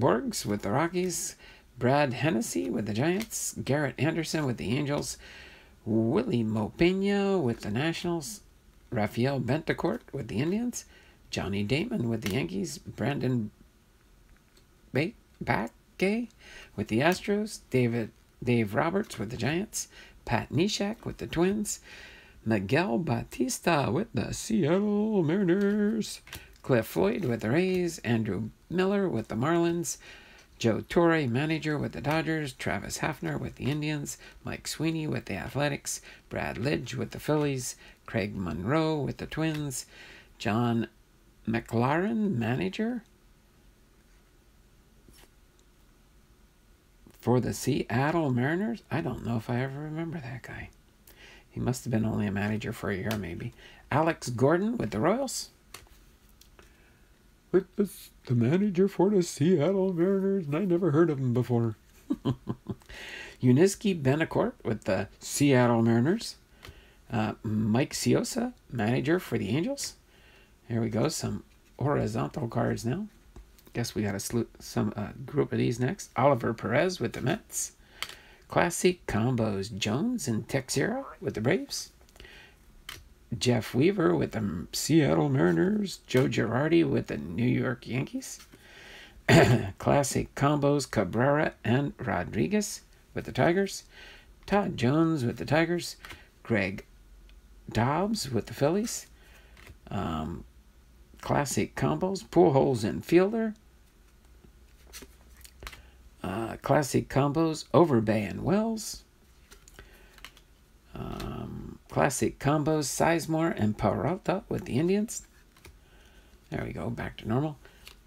Borgs with the Rockies, Brad Hennessy with the Giants, Garrett Anderson with the Angels, Wily Mo Pena with the Nationals, Rafael Betancourt with the Indians, Johnny Damon with the Yankees, Brandon Backe with the Astros, David Dave Roberts with the Giants, Pat Neshek with the Twins, Miguel Batista with the Seattle Mariners, Cliff Floyd with the Rays, Andrew Miller with the Marlins, Joe Torre, manager with the Dodgers, Travis Hafner with the Indians, Mike Sweeney with the Athletics, Brad Lidge with the Phillies, Craig Monroe with the Twins, John McLaren, manager, for the Seattle Mariners. I don't know if I ever remember that guy. He must have been only a manager for a year, maybe. Alex Gordon with the Royals. The, manager for the Seattle Mariners, and I never heard of him before. Yuniesky Betancourt with the Seattle Mariners. Uh, Mike Scioscia, manager for the Angels. Here we go, some horizontal cards now. Guess we got a slu- some uh, group of these next. Oliver Perez with the Mets. Classic combos Jones and Teixeira with the Braves. Jeff Weaver with the Seattle Mariners. Joe Girardi with the New York Yankees. Classic combos Cabrera and Rodriguez with the Tigers. Todd Jones with the Tigers. Greg Dobbs with the Phillies. Um, classic combos Pujols and Fielder. Uh, classic combos Overbay and Wells. Um, classic combos Sizemore and Peralta with the Indians. There we go, back to normal.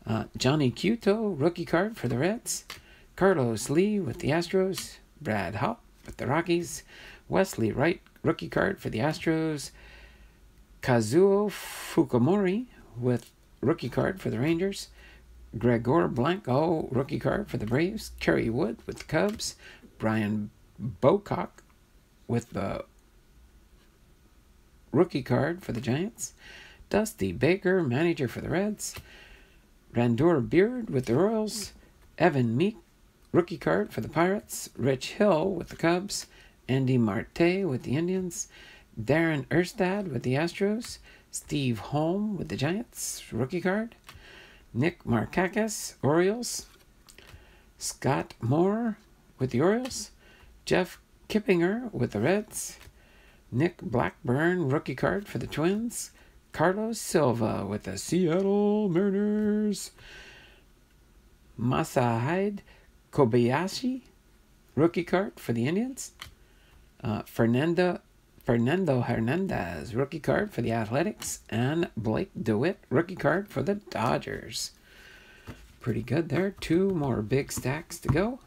Uh, Johnny Cueto, rookie card for the Reds. Carlos Lee with the Astros. Brad Hawpe with the Rockies. Wesley Wright, rookie card for the Astros. Kazuo Fukumori with rookie card for the Rangers. Gregor Blanco, rookie card for the Braves. Kerry Wood with the Cubs. Brian Bocock with the rookie card for the Giants. Dusty Baker, manager for the Reds. Randor Beard with the Royals. Evan Meek, rookie card for the Pirates. Rich Hill with the Cubs. Andy Marte with the Indians. Darren Erstad with the Astros. Steve Holm with the Giants, rookie card. Nick Markakis, Orioles. Scott Moore with the Orioles. Jeff Keppinger with the Reds. Nick Blackburn, rookie card for the Twins. Carlos Silva with the Seattle Mariners. Masahide Kobayashi, rookie card for the Indians. Uh, Fernando Fernando Hernandez, rookie card for the Athletics, and Blake DeWitt, rookie card for the Dodgers. Pretty good there. Two more big stacks to go.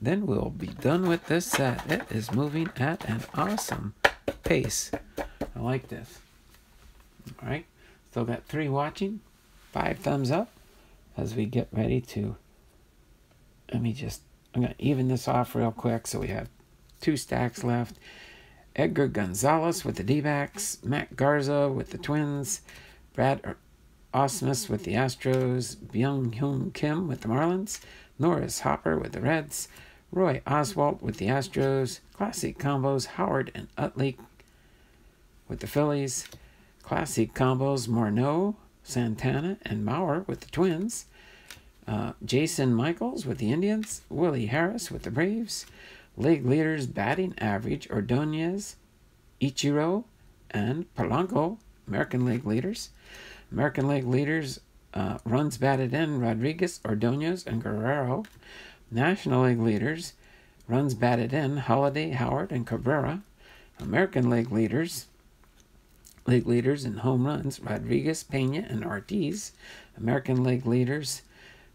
Then we'll be done with this set. It is moving at an awesome pace. I like this. All right. Still got three watching. Five thumbs up as we get ready to. Let me just. I'm to even this off real quick so we have two stacks left. Edgar Gonzalez with the D backs, Matt Garza with the Twins, Brad Ausmus with the Astros, Byung Hyun Kim with the Marlins, Norris Hopper with the Reds, Roy Oswalt with the Astros, Classic Combos Howard and Utley with the Phillies, Classic Combos Morneau, Santana, and Mauer with the Twins, uh, Jason Michaels with the Indians, Willie Harris with the Braves, League leaders batting average Ordonez, Ichiro, and Polanco, American League leaders. American League leaders uh, runs batted in Rodriguez, Ordonez, and Guerrero. National League leaders runs batted in Holliday, Howard, and Cabrera. American League leaders league leaders in home runs Rodriguez, Pena, and Ortiz. American League leaders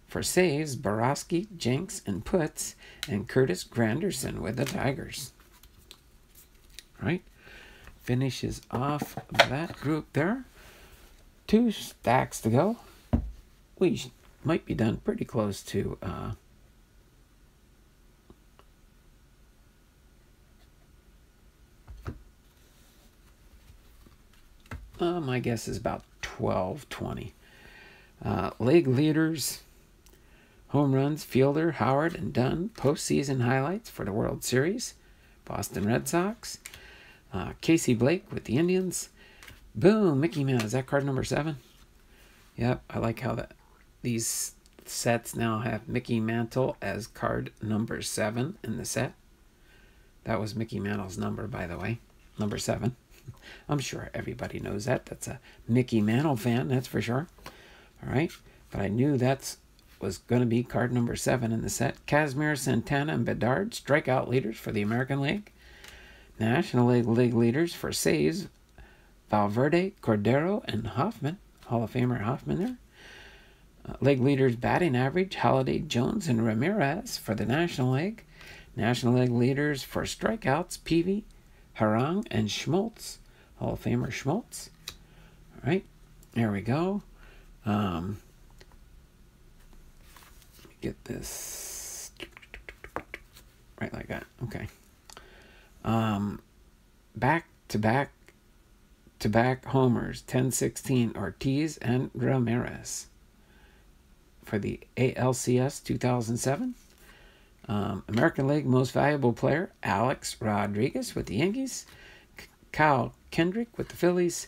for saves, Borowski, Jenks, and Putz, and Curtis Granderson with the Tigers. Right? Finishes off that group there. Two stacks to go. We might be done pretty close to uh, uh, my guess is about 12, 20. Uh, league leaders Home runs, Fielder, Howard, and Dunn. Postseason highlights for the World Series. Boston Red Sox. Uh, Casey Blake with the Indians. Boom, Mickey Mouse. Is that card number seven? Yep, I like how that these sets now have Mickey Mantle as card number seven in the set. That was Mickey Mantle's number, by the way. Number seven. I'm sure everybody knows that. That's a Mickey Mantle fan, that's for sure. All right. But I knew that's was going to be card number seven in the set. Kazmir, Santana, and Bedard, strikeout leaders for the American League. National League League leaders for saves, Valverde, Cordero, and Hoffman. Hall of Famer Hoffman there. Uh, league leaders batting average, Holliday, Jones, and Ramirez for the National League. National League leaders for strikeouts, Peavy, Harang, and Smoltz. Hall of Famer Smoltz. All right, there we go. Um, get this right like that. Okay. Um, back to back to back homers 10-16 Ortiz and Ramirez for the ALCS 2007. Um, American League Most Valuable Player Alex Rodriguez with the Yankees, Kyle Kendrick with the Phillies,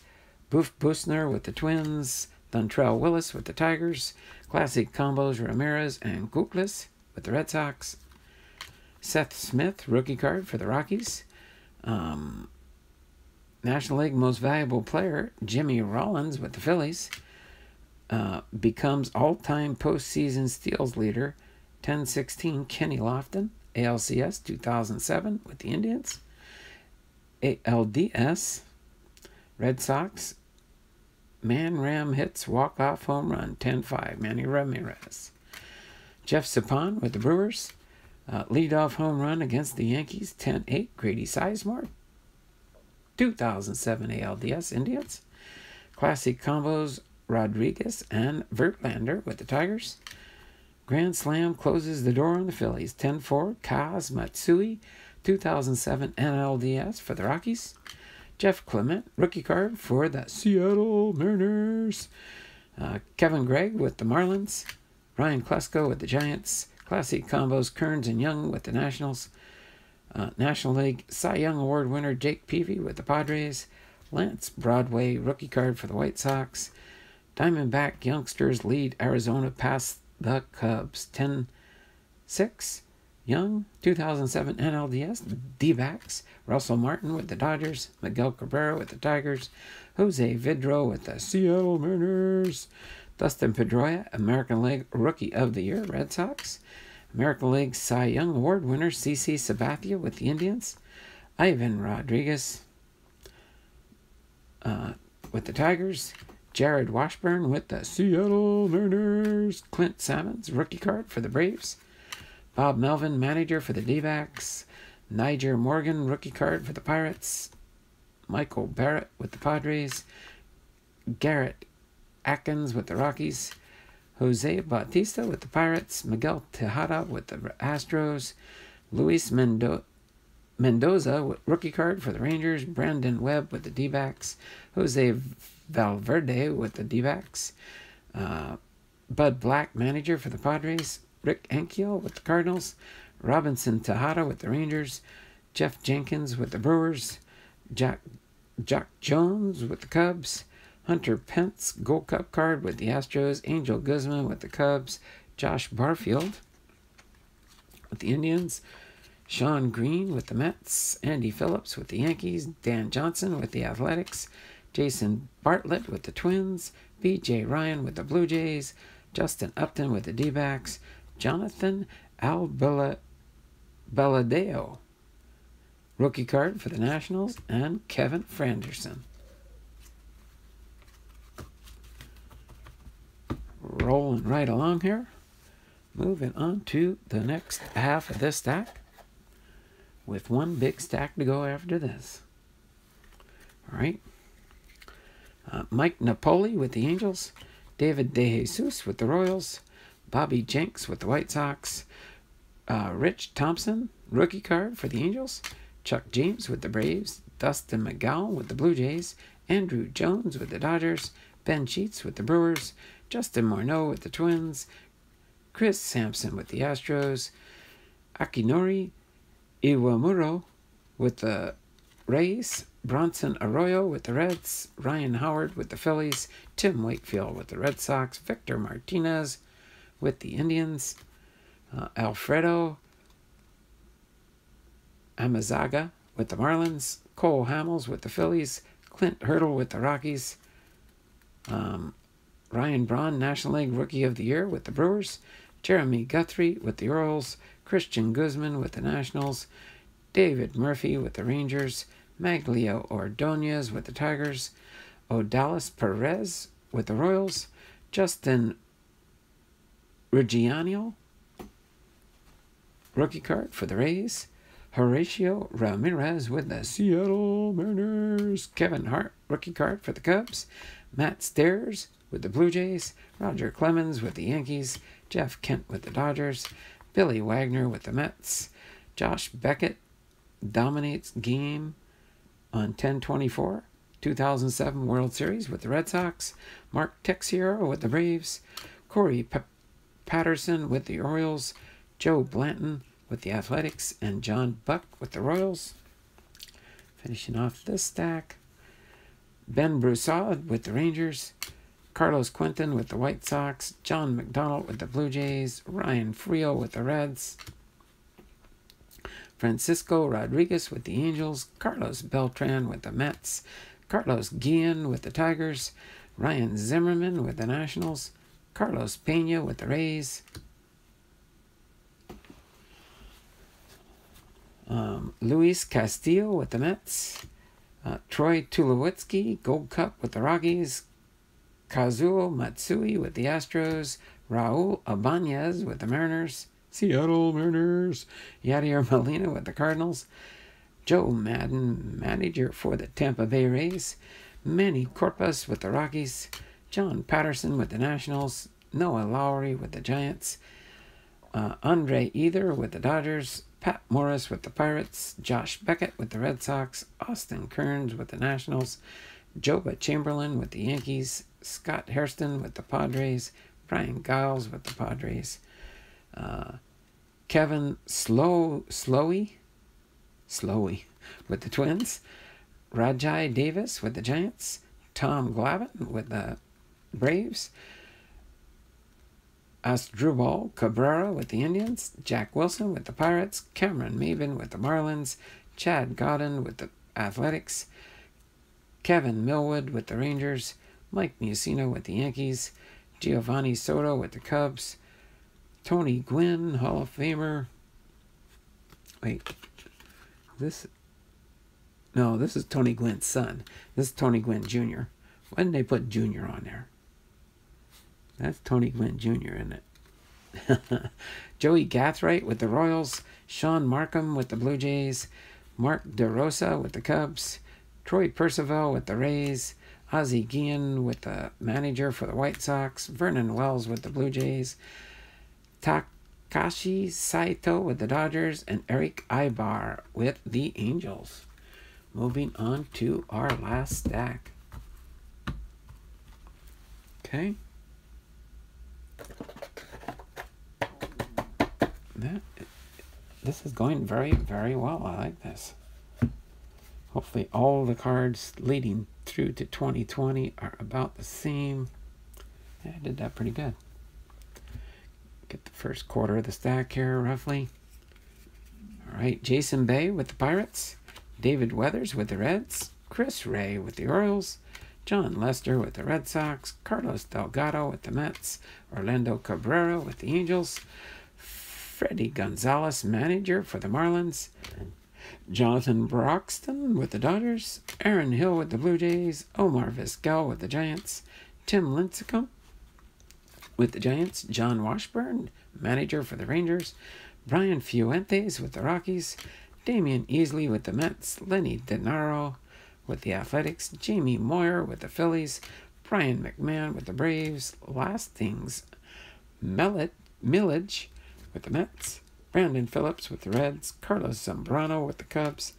Boof Bonser with the Twins, Dontrelle Willis with the Tigers, Classic Combos Ramirez and Youkilis with the Red Sox, Seth Smith, rookie card for the Rockies, um, National League Most Valuable Player Jimmy Rollins with the Phillies, uh, becomes all time postseason steals leader 1016 Kenny Lofton, ALCS 2007 with the Indians, ALDS Red Sox Man Ram hits walk-off home run, 10-5, Manny Ramirez. Jeff Suppan with the Brewers. Uh, lead-off home run against the Yankees, 10-8, Grady Sizemore. 2007 ALDS Indians. Classic combos, Rodriguez and Verlander with the Tigers. Grand Slam closes the door on the Phillies, 10-4, Kaz Matsui. 2007 NLDS for the Rockies. Jeff Clement, rookie card for the Seattle Mariners. Uh, Kevin Gregg with the Marlins. Ryan Klesko with the Giants. Classic combos Kearns and Young with the Nationals. Uh, National League Cy Young Award winner Jake Peavy with the Padres. Lance Broadway rookie card for the White Sox. Diamondback youngsters lead Arizona past the Cubs 10 6. Young, 2007 NLDS, D-backs, Russell Martin with the Dodgers, Miguel Cabrera with the Tigers, Jose Vidro with the Seattle Mariners, Dustin Pedroia, American League Rookie of the Year, Red Sox, American League Cy Young Award winner CC Sabathia with the Indians, Ivan Rodriguez, uh, with the Tigers. Jarrod Washburn with the Seattle Mariners. Clint Sammons, rookie card for the Braves. Bob Melvin, manager for the D backs. Nyjer Morgan, rookie card for the Pirates. Michael Barrett with the Padres. Garrett Atkins with the Rockies. Jose Bautista with the Pirates. Miguel Tejada with the Astros. Luis Mendo- Mendoza, rookie card for the Rangers. Brandon Webb with the D backs. Jose Valverde with the D backs. Uh, Bud Black, manager for the Padres. Rick Ankiel with the Cardinals. Robinson Tejada with the Rangers. Geoff Jenkins with the Brewers. Jacque, Jacque Jones with the Cubs. Hunter Pence, Gold Cup card with the Astros. Angel Guzman with the Cubs. Josh Barfield with the Indians. Shawn Green with the Mets. Andy Phillips with the Yankees. Dan Johnson with the Athletics. Jason Bartlett with the Twins. B.J. Ryan with the Blue Jays. Justin Upton with the D backs. Jonathan Albella Belladeo, rookie card for the Nationals, and Kevin Frandsen. Rolling right along here. Moving on to the next half of this stack with one big stack to go after this. All right. Uh, Mike Napoli with the Angels, David DeJesus with the Royals, Bobby Jenks with the White Sox, uh, Rich Thompson, rookie card for the Angels, Chuck James with the Braves, Dustin McGowan with the Blue Jays, Andruw Jones with the Dodgers, Ben Sheets with the Brewers, Justin Morneau with the Twins, Chris Sampson with the Astros, Akinori Iwamura with the Rays, Bronson Arroyo with the Reds, Ryan Howard with the Phillies, Tim Wakefield with the Red Sox, Victor Martinez with the Indians, uh, Alfredo Amezaga with the Marlins, Cole Hamels with the Phillies, Clint Hurdle with the Rockies, um, Ryan Braun, National League Rookie of the Year with the Brewers, Jeremy Guthrie with the Orioles, Cristian Guzman with the Nationals, David Murphy with the Rangers, Magglio Ordonez with the Tigers, Odalis Perez with the Royals, Justin Ruggiano, rookie card for the Rays, Horacio Ramirez with the Seattle Mariners, Kevin Hart, rookie card for the Cubs, Matt Stairs with the Blue Jays, Roger Clemens with the Yankees, Jeff Kent with the Dodgers, Billy Wagner with the Mets, Josh Beckett dominates game on 1024, 2007 World Series with the Red Sox, Mark Teixeira with the Braves, Corey P- Patterson with the Orioles, Joe Blanton with the Athletics, and John Buck with the Royals. Finishing off this stack, Ben Broussard with the Rangers, Carlos Quentin with the White Sox, John McDonald with the Blue Jays, Ryan Freel with the Reds, Francisco Rodriguez with the Angels, Carlos Beltran with the Mets, Carlos Guillen with the Tigers, Ryan Zimmerman with the Nationals, Carlos Pena with the Rays, um, Luis Castillo with the Mets, uh, Troy Tulowitzki, Gold Cup with the Rockies, Kazuo Matsui with the Astros, Raul Ibanez with the Mariners, Seattle Mariners, Yadier Molina with the Cardinals, Joe Maddon, manager for the Tampa Bay Rays, Manny Corpas with the Rockies, John Patterson with the Nationals, Noah Lowry with the Giants, uh, Andre Ethier with the Dodgers, Matt Morris with the Pirates, Josh Beckett with the Red Sox, Austin Kearns with the Nationals, Joba Chamberlain with the Yankees, Scott Hairston with the Padres, Brian Giles with the Padres, uh, Kevin Slow Slowey, Slowey. With the Twins, Rajai Davis with the Giants, Tom Glavine with the Braves, Asdrubal Cabrera with the Indians, Jack Wilson with the Pirates, Cameron Maybin with the Marlins, Chad Gaudin with the Athletics, Kevin Millwood with the Rangers, Mike Mussina with the Yankees, Geovany Soto with the Cubs, Tony Gwynn, Hall of Famer. Wait, this No, this is Tony Gwynn's son. This is Tony Gwynn Jr. Why didn't they put Jr. on there? That's Tony Gwynn Jr., isn't it? Joey Gathright with the Royals, Sean Marcum with the Blue Jays, Mark DeRosa with the Cubs, Troy Percival with the Rays, Ozzie Guillen with the manager for the White Sox, Vernon Wells with the Blue Jays, Takashi Saito with the Dodgers, and Erick Aybar with the Angels. Moving on to our last stack. Okay. That this is going very, very well. I like this. Hopefully all the cards leading through to 2020 are about the same. I did that pretty good. First quarter of the stack here, roughly. All right, Jason Bay with the Pirates. David Weathers with the Reds. Chris Ray with the Orioles. Jon Lester with the Red Sox. Carlos Delgado with the Mets. Orlando Cabrera with the Angels. Fredi Gonzalez, manager for the Marlins. Jonathan Broxton with the Dodgers, Aaron Hill with the Blue Jays, Omar Vizquel with the Giants, Tim Lincecum with the Giants, John Washburn, manager for the Rangers, Brian Fuentes with the Rockies, Damion Easley with the Mets, Lenny DiNardo with the Athletics, Jamie Moyer with the Phillies, Brian McMahon with the Braves, Lastings, Millet, Milledge with the Mets, Brandon Phillips with the Reds, Carlos Zambrano with the Cubs,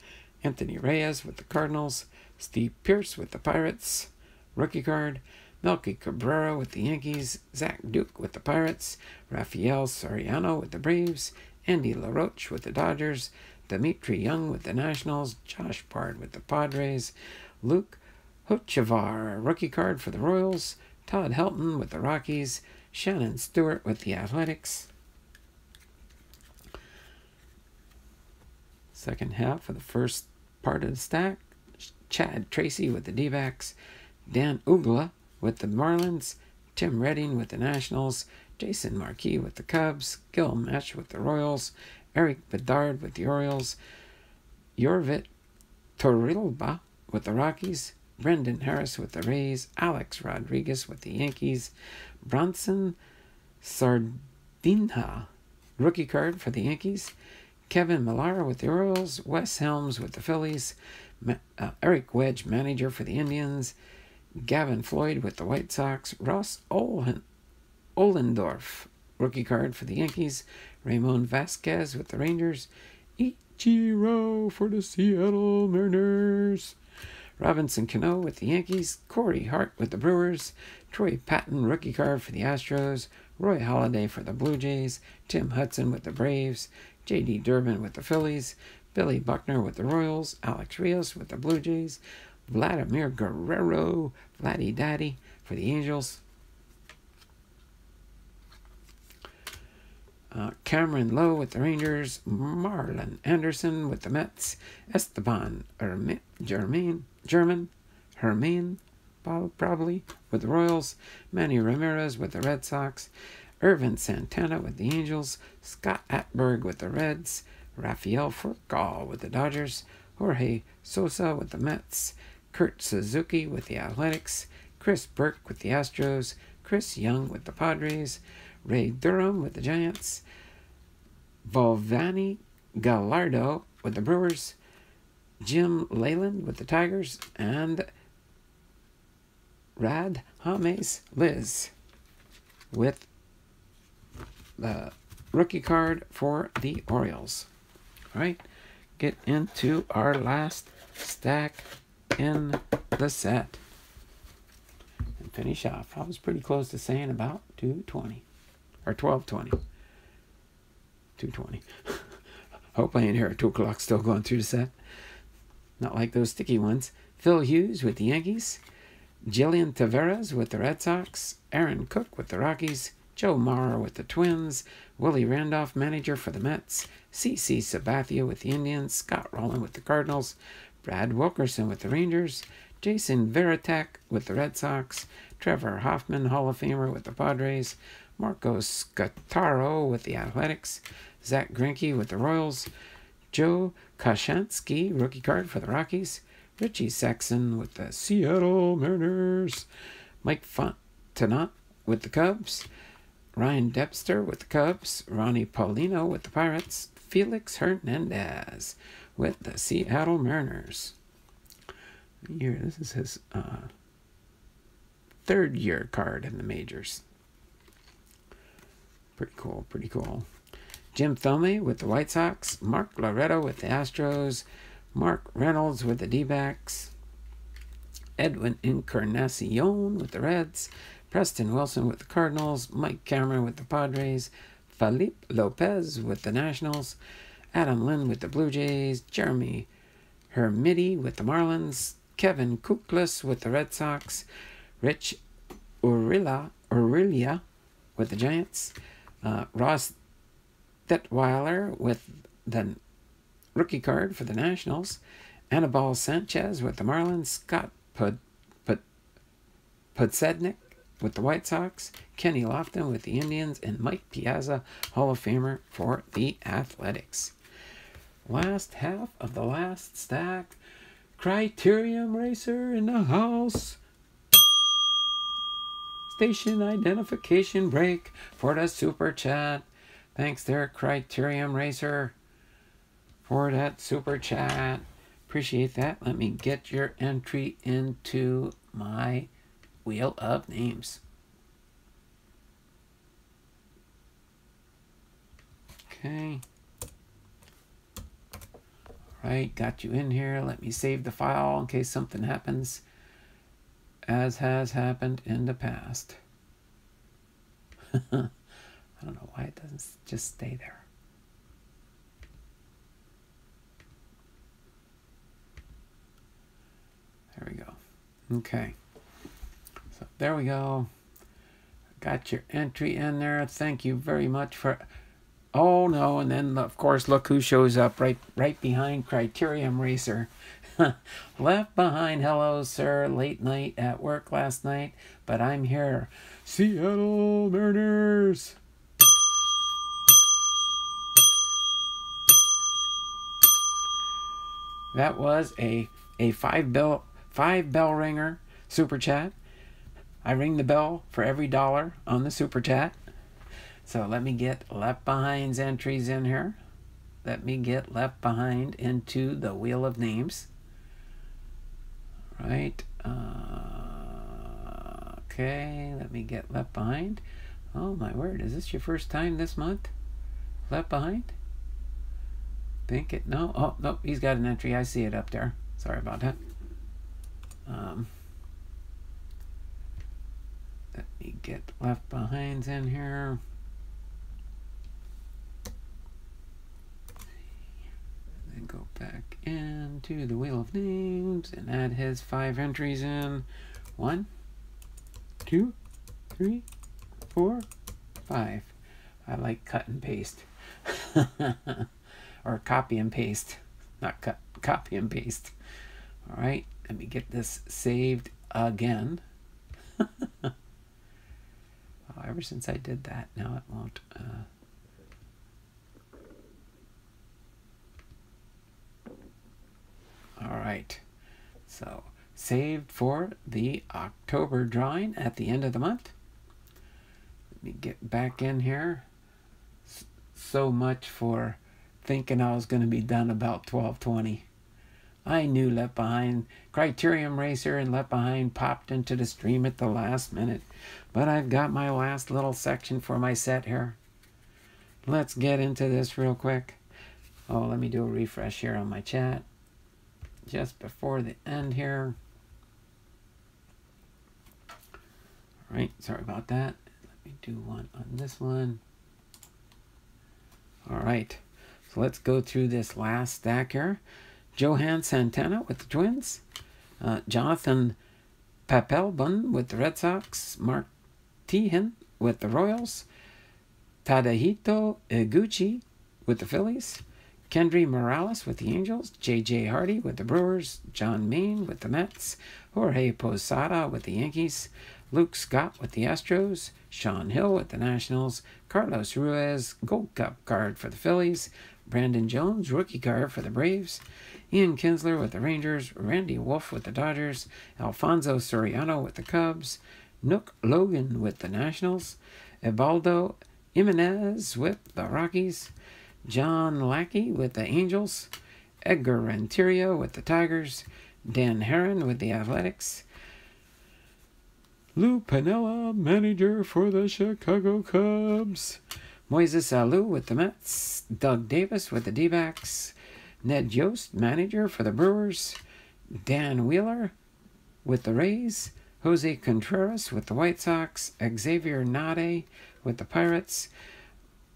Anthony Reyes with the Cardinals, Steve Pearce with the Pirates, rookie card, Melky Cabrera with the Yankees, Zach Duke with the Pirates, Rafael Soriano with the Braves, Andy LaRoche with the Dodgers, Dmitri Young with the Nationals, Josh Bard with the Padres, Luke Hochevar, rookie card for the Royals, Todd Helton with the Rockies, Shannon Stewart with the Athletics, Second half of the first part of the stack, Chad Tracy with the D-backs, Dan Uggla with the Marlins, Tim Redding with the Nationals, Jason Marquis with the Cubs, Gil Meche with the Royals, Erik Bedard with the Orioles, Yorvit Torrealba with the Rockies, Brendan Harris with the Rays, Alex Rodriguez with the Yankees, Bronson Sardinha, rookie card for the Yankees, Kevin Millar with the Orioles, Wes Helms with the Phillies, uh, Eric Wedge, manager for the Indians, Gavin Floyd with the White Sox, Ross Olen, Ohlendorf, rookie card for the Yankees, Ramon Vasquez with the Rangers, Ichiro for the Seattle Mariners, Robinson Cano with the Yankees, Corey Hart with the Brewers, Troy Patton, rookie card for the Astros, Roy Halladay for the Blue Jays, Tim Hudson with the Braves, J.D. Durbin with the Phillies, Billy Buckner with the Royals, Alex Rios with the Blue Jays, Vladimir Guerrero, Vladdy Daddy for the Angels, uh, Kameron Loe with the Rangers, Marlon Anderson with the Mets, Esteban Germain, German, Hermain, probably, with the Royals, Manny Ramirez with the Red Sox, Ervin Santana with the Angels, Scott Hatteberg with the Reds, Rafael Furcal with the Dodgers, Jorge Sosa with the Mets, Kurt Suzuki with the Athletics, Chris Burke with the Astros, Chris Young with the Padres, Ray Durham with the Giants, Yovani Gallardo with the Brewers, Jim Leyland with the Tigers, and Rad James Liz with the rookie card for the Orioles. All right, get into our last stack in the set and finish off. I was pretty close to saying about 220 or 1220. 220. Hope I ain't here at 2 o'clock still going through the set. Not like those sticky ones. Phil Hughes with the Yankees. Julian Tavarez with the Red Sox. Aaron Cook with the Rockies. Joe Mauer with the Twins, Willie Randolph, manager for the Mets, CC Sabathia with the Indians, Scott Rolen with the Cardinals, Brad Wilkerson with the Rangers, Jason Varitek with the Red Sox, Trevor Hoffman, Hall of Famer with the Padres, Marco Scutaro with the Athletics, Zack Greinke with the Royals, Joe Koshansky, rookie card for the Rockies, Richie Sexson with the Seattle Mariners. Mike Fontenot with the Cubs. Ryan Dempster with the Cubs. Ronnie Paulino with the Pirates. Felix Hernandez with the Seattle Mariners. Year, this is his uh, third year card in the majors. Pretty cool, pretty cool. Jim Thome with the White Sox. Mark Loretta with the Astros. Mark Reynolds with the D backs. Edwin Encarnacion with the Reds. Preston Wilson with the Cardinals. Mike Cameron with the Padres. Felipe Lopez with the Nationals. Adam Lind with the Blue Jays. Jeremy Hermida with the Marlins. Kevin Youkilis with the Red Sox. Rich Aurilia, Aurilia with the Giants. Uh, Ross Detwiler with the rookie card for the Nationals. Anibal Sanchez with the Marlins. Scott Pud, Pud, Podsednik with the White Sox. Kenny Lofton with the Indians. And Mike Piazza, Hall of Famer for the Athletics. Last half of the last stack. Criterium Racer in the house. Station identification break for the super chat. Thanks there, Criterium Racer, for that super chat. Appreciate that. Let me get your entry into my wheel of names. Okay. Right, got you in here. Let me save the file in case something happens, as has happened in the past. I don't know why it doesn't just stay there. There we go. Okay. So there we go. Got your entry in there. Thank you very much for. Oh no! And then of course, look who shows up right right behind Criterium Racer. Left behind. Hello, sir. Late night at work last night, but I'm here. Seattle Mariners. That was a a five bell five bell ringer super chat. I ring the bell for every dollar on the super chat. So let me get left behind's entries in here. Let me get left behind into the wheel of names. Right. Uh, okay. Let me get left behind. Oh my word! Is this your first time this month? Left behind? think it. No, oh no, he's got an entry. I see it up there. Sorry about that. Um, let me get left behinds in here. Then go back into the wheel of names and add his five entries in. One, two, three, four, five. I like cut and paste. or copy and paste, not cut, copy and paste. All right, let me get this saved again. oh, ever since I did that, now it won't. Uh... All right, so saved for the October drawing at the end of the month. Let me get back in here. So much for thinking I was going to be done about 1220. I knew Left Behind, Criterium Racer and Left Behind popped into the stream at the last minute, but I've got my last little section for my set here. Let's get into this real quick. Oh, let me do a refresh here on my chat just before the end here. All right, sorry about that. Let me do one on this one. All right. So let's go through this last stack here. Johan Santana with the Twins. Uh, Jonathan Papelbon with the Red Sox. Mark Teahen with the Royals. Tadahito Iguchi with the Phillies. Kendry Morales with the Angels. J.J. Hardy with the Brewers. John Maine with the Mets. Jorge Posada with the Yankees. Luke Scott with the Astros. Shawn Hill with the Nationals. Carlos Ruiz, Gold Cup card for the Phillies. Brandon Jones, rookie card for the Braves. Ian Kinsler with the Rangers. Randy Wolf with the Dodgers. Alfonso Soriano with the Cubs. Nook Logan with the Nationals. Ubaldo Jimenez with the Rockies. John Lackey with the Angels. Edgar Renteria with the Tigers. Dan Haren with the Athletics. Lou Piniella, manager for the Chicago Cubs. Moises Alou with the Mets. Doug Davis with the D backs. Ned Yost, manager for the Brewers. Dan Wheeler with the Rays. Jose Contreras with the White Sox. Xavier Nady with the Pirates.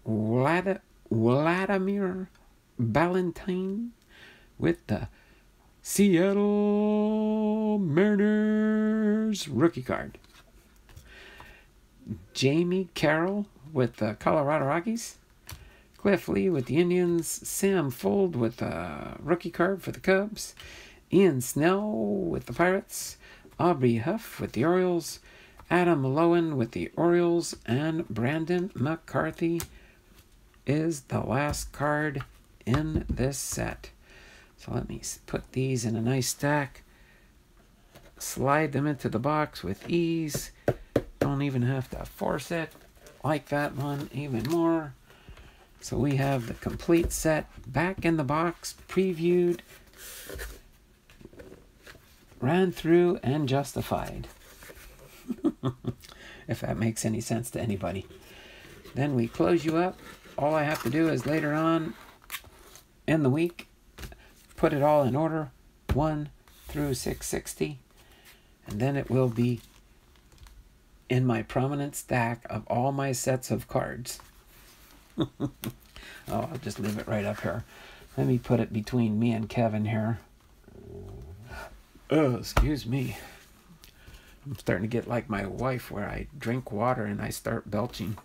Vlad- Vladimir Balentien with the Seattle Mariners rookie card. Jamey Carroll with the Colorado Rockies. Cliff Lee with the Indians. Sam Fuld with a rookie card for the Cubs. Ian Snell with the Pirates. Aubrey Huff with the Orioles. Adam Loewen with the Orioles. And Brandon McCarthy is the last card in this set. So let me put these in a nice stack. Slide them into the box with ease. Don't even have to force it. Like that one even more. So we have the complete set back in the box, previewed, ran through, and justified. if that makes any sense to anybody. Then we close you up. All I have to do is later on in the week, put it all in order 1 through 660, and then it will be in my prominent stack of all my sets of cards. oh, I'll just leave it right up here. Let me put it between me and Kevin here. Oh, excuse me. I'm starting to get like my wife where I drink water and I start belching.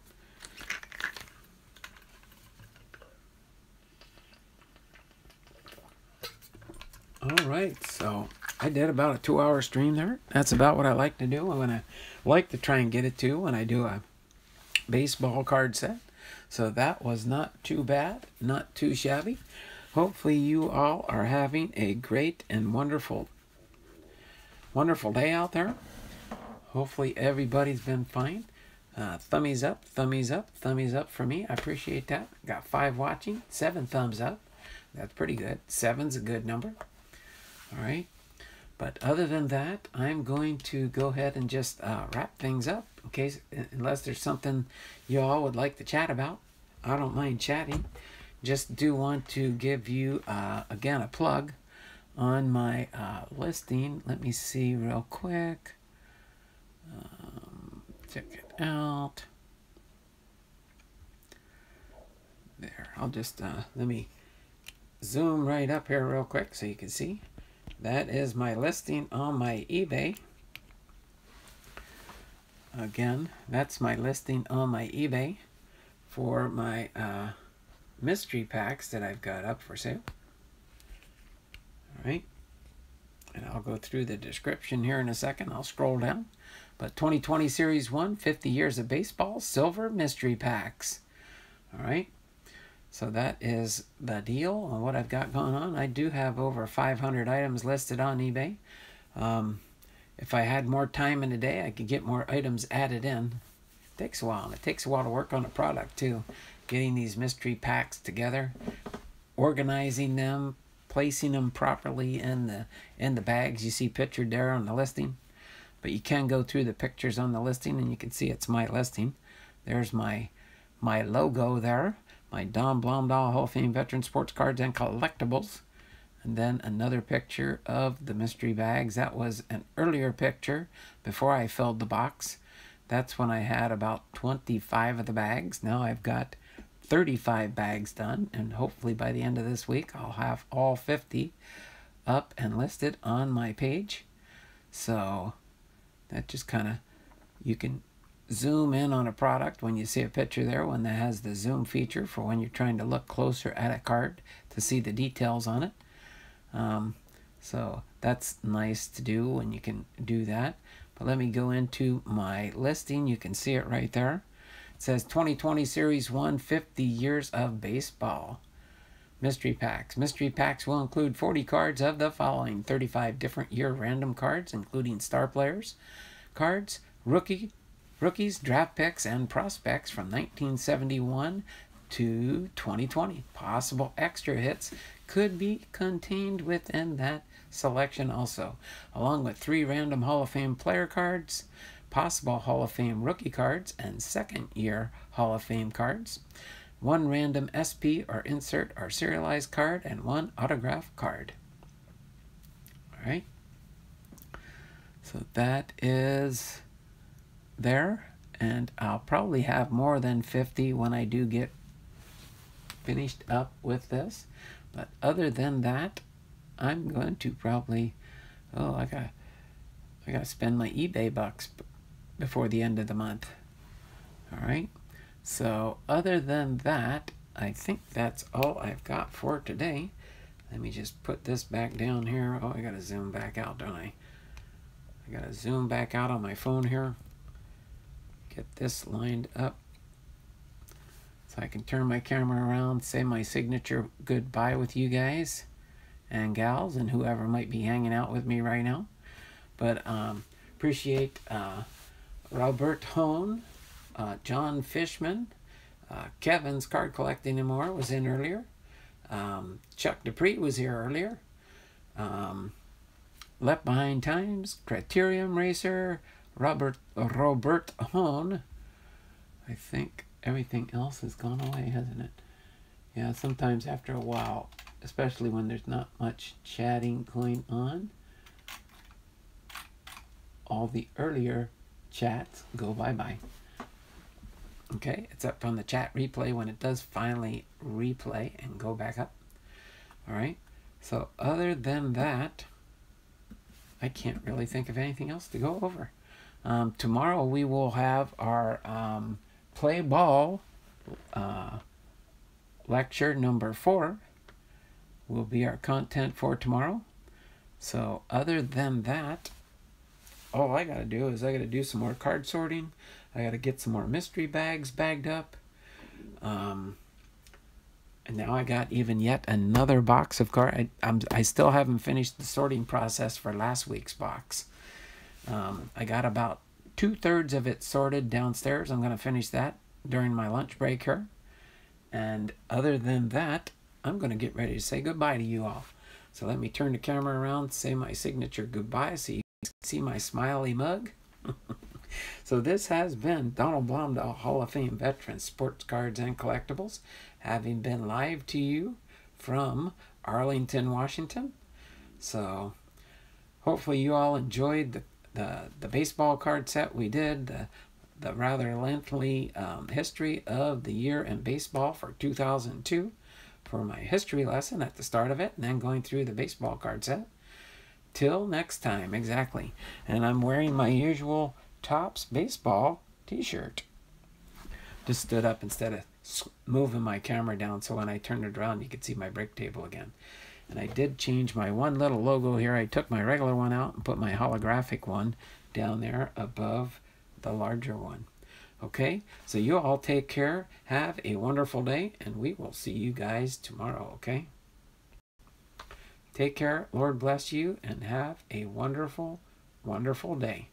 All right, so I did about a two hour stream there. That's about what I like to do I when I like to try and get it to when I do a baseball card set. So that was not too bad, not too shabby. Hopefully you all are having a great and wonderful wonderful day out there. Hopefully everybody's been fine. Uh, thummies up, thummies up, thummies up for me. I appreciate that. Got five watching, seven thumbs up. That's pretty good. Seven's a good number. All right. But other than that, I'm going to go ahead and just uh, wrap things up. In case, unless there's something you all would like to chat about, I don't mind chatting. Just do want to give you uh, again a plug on my uh, listing. Let me see real quick. Um, check it out. There, I'll just uh, let me zoom right up here real quick so you can see. That is my listing on my eBay. Again, that's my listing on my eBay for my uh, mystery packs that I've got up for sale. All right. And I'll go through the description here in a second. I'll scroll down. But 2020 Series 1, 50 Years of Baseball, Silver Mystery Packs. All right. So that is the deal on what I've got going on. I do have over 500 items listed on eBay. Um, if I had more time in a day, I could get more items added in. It takes a while. It takes a while to work on a product too. Getting these mystery packs together, organizing them, placing them properly in the in the bags you see pictured there on the listing. But you can go through the pictures on the listing and you can see it's my listing. There's my my logo there my Don Blomdahl Hall of Fame Veteran Sports Cards and Collectibles. And then another picture of the mystery bags. That was an earlier picture before I filled the box. That's when I had about 25 of the bags. Now I've got 35 bags done, and hopefully by the end of this week, I'll have all 50 up and listed on my page. So that just kind of, you can zoom in on a product when you see a picture there, one that has the zoom feature for when you're trying to look closer at a card to see the details on it. Um, so that's nice to do when you can do that. But let me go into my listing. You can see it right there. It says 2020 Series 1, 50 Years of Baseball. mystery packs. Mystery packs will include 40 cards of the following 35 different year random cards, including star players cards, rookie, rookies, draft picks, and prospects from 1971 to 2020. Possible extra hits could be contained within that selection also, along with three random Hall of Fame player cards, possible Hall of Fame rookie cards, and second year Hall of Fame cards, one random SP or insert or serialized card, and one autograph card. All right. So that is there, and I'll probably have more than 50 when I do get finished up with this. But other than that, I'm going to probably, oh, I got, I got to spend my eBay bucks before the end of the month. All right. So other than that, I think that's all I've got for today. Let me just put this back down here. Oh, I got to zoom back out, don't I? I got to zoom back out on my phone here. Get this lined up. So I can turn my camera around, say my signature goodbye with you guys and gals and whoever might be hanging out with me right now. But um, appreciate uh, Robert Hone, uh, John Fishman, uh, Kevin's card collecting and more was in earlier. Um, Chuck Dupree was here earlier. Um, Left Behind Times, Criterium Racer, Robert Robert Hone. I think everything else has gone away, hasn't it? Yeah, sometimes after a while, especially when there's not much chatting going on, all the earlier chats go bye-bye. Okay, it's up on the chat replay when it does finally replay and go back up. All right, so other than that, I can't really think of anything else to go over. Um, tomorrow we will have our um, play ball uh, lecture number four will be our content for tomorrow. So other than that, all I got to do is I got to do some more card sorting. I got to get some more mystery bags bagged up. Um, and now I got even yet another box of cards. I, I'm, I still haven't finished the sorting process for last week's box. Um, I got about two thirds of it sorted downstairs. I'm going to finish that during my lunch break here. And other than that, I'm going to get ready to say goodbye to you all. So let me turn the camera around, say my signature goodbye so you can see my smiley mug. so this has been Donald Blomdahl Hall of Fame veteran sports cards and collectibles having been live to you from Arlington, Washington. So hopefully you all enjoyed the, the, the baseball card set we did, the, the rather lengthy um, history of the year in baseball for 2002 for my history lesson at the start of it, and then going through the baseball card set. Till next time, exactly. And I'm wearing my usual Topps baseball t-shirt. Just stood up instead of moving my camera down so when I turned it around you could see my break table again. And I did change my one little logo here. I took my regular one out and put my holographic one down there above the larger one. Okay, so you all take care. Have a wonderful day, and we will see you guys tomorrow, okay? Take care. Lord bless you, and have a wonderful, wonderful day.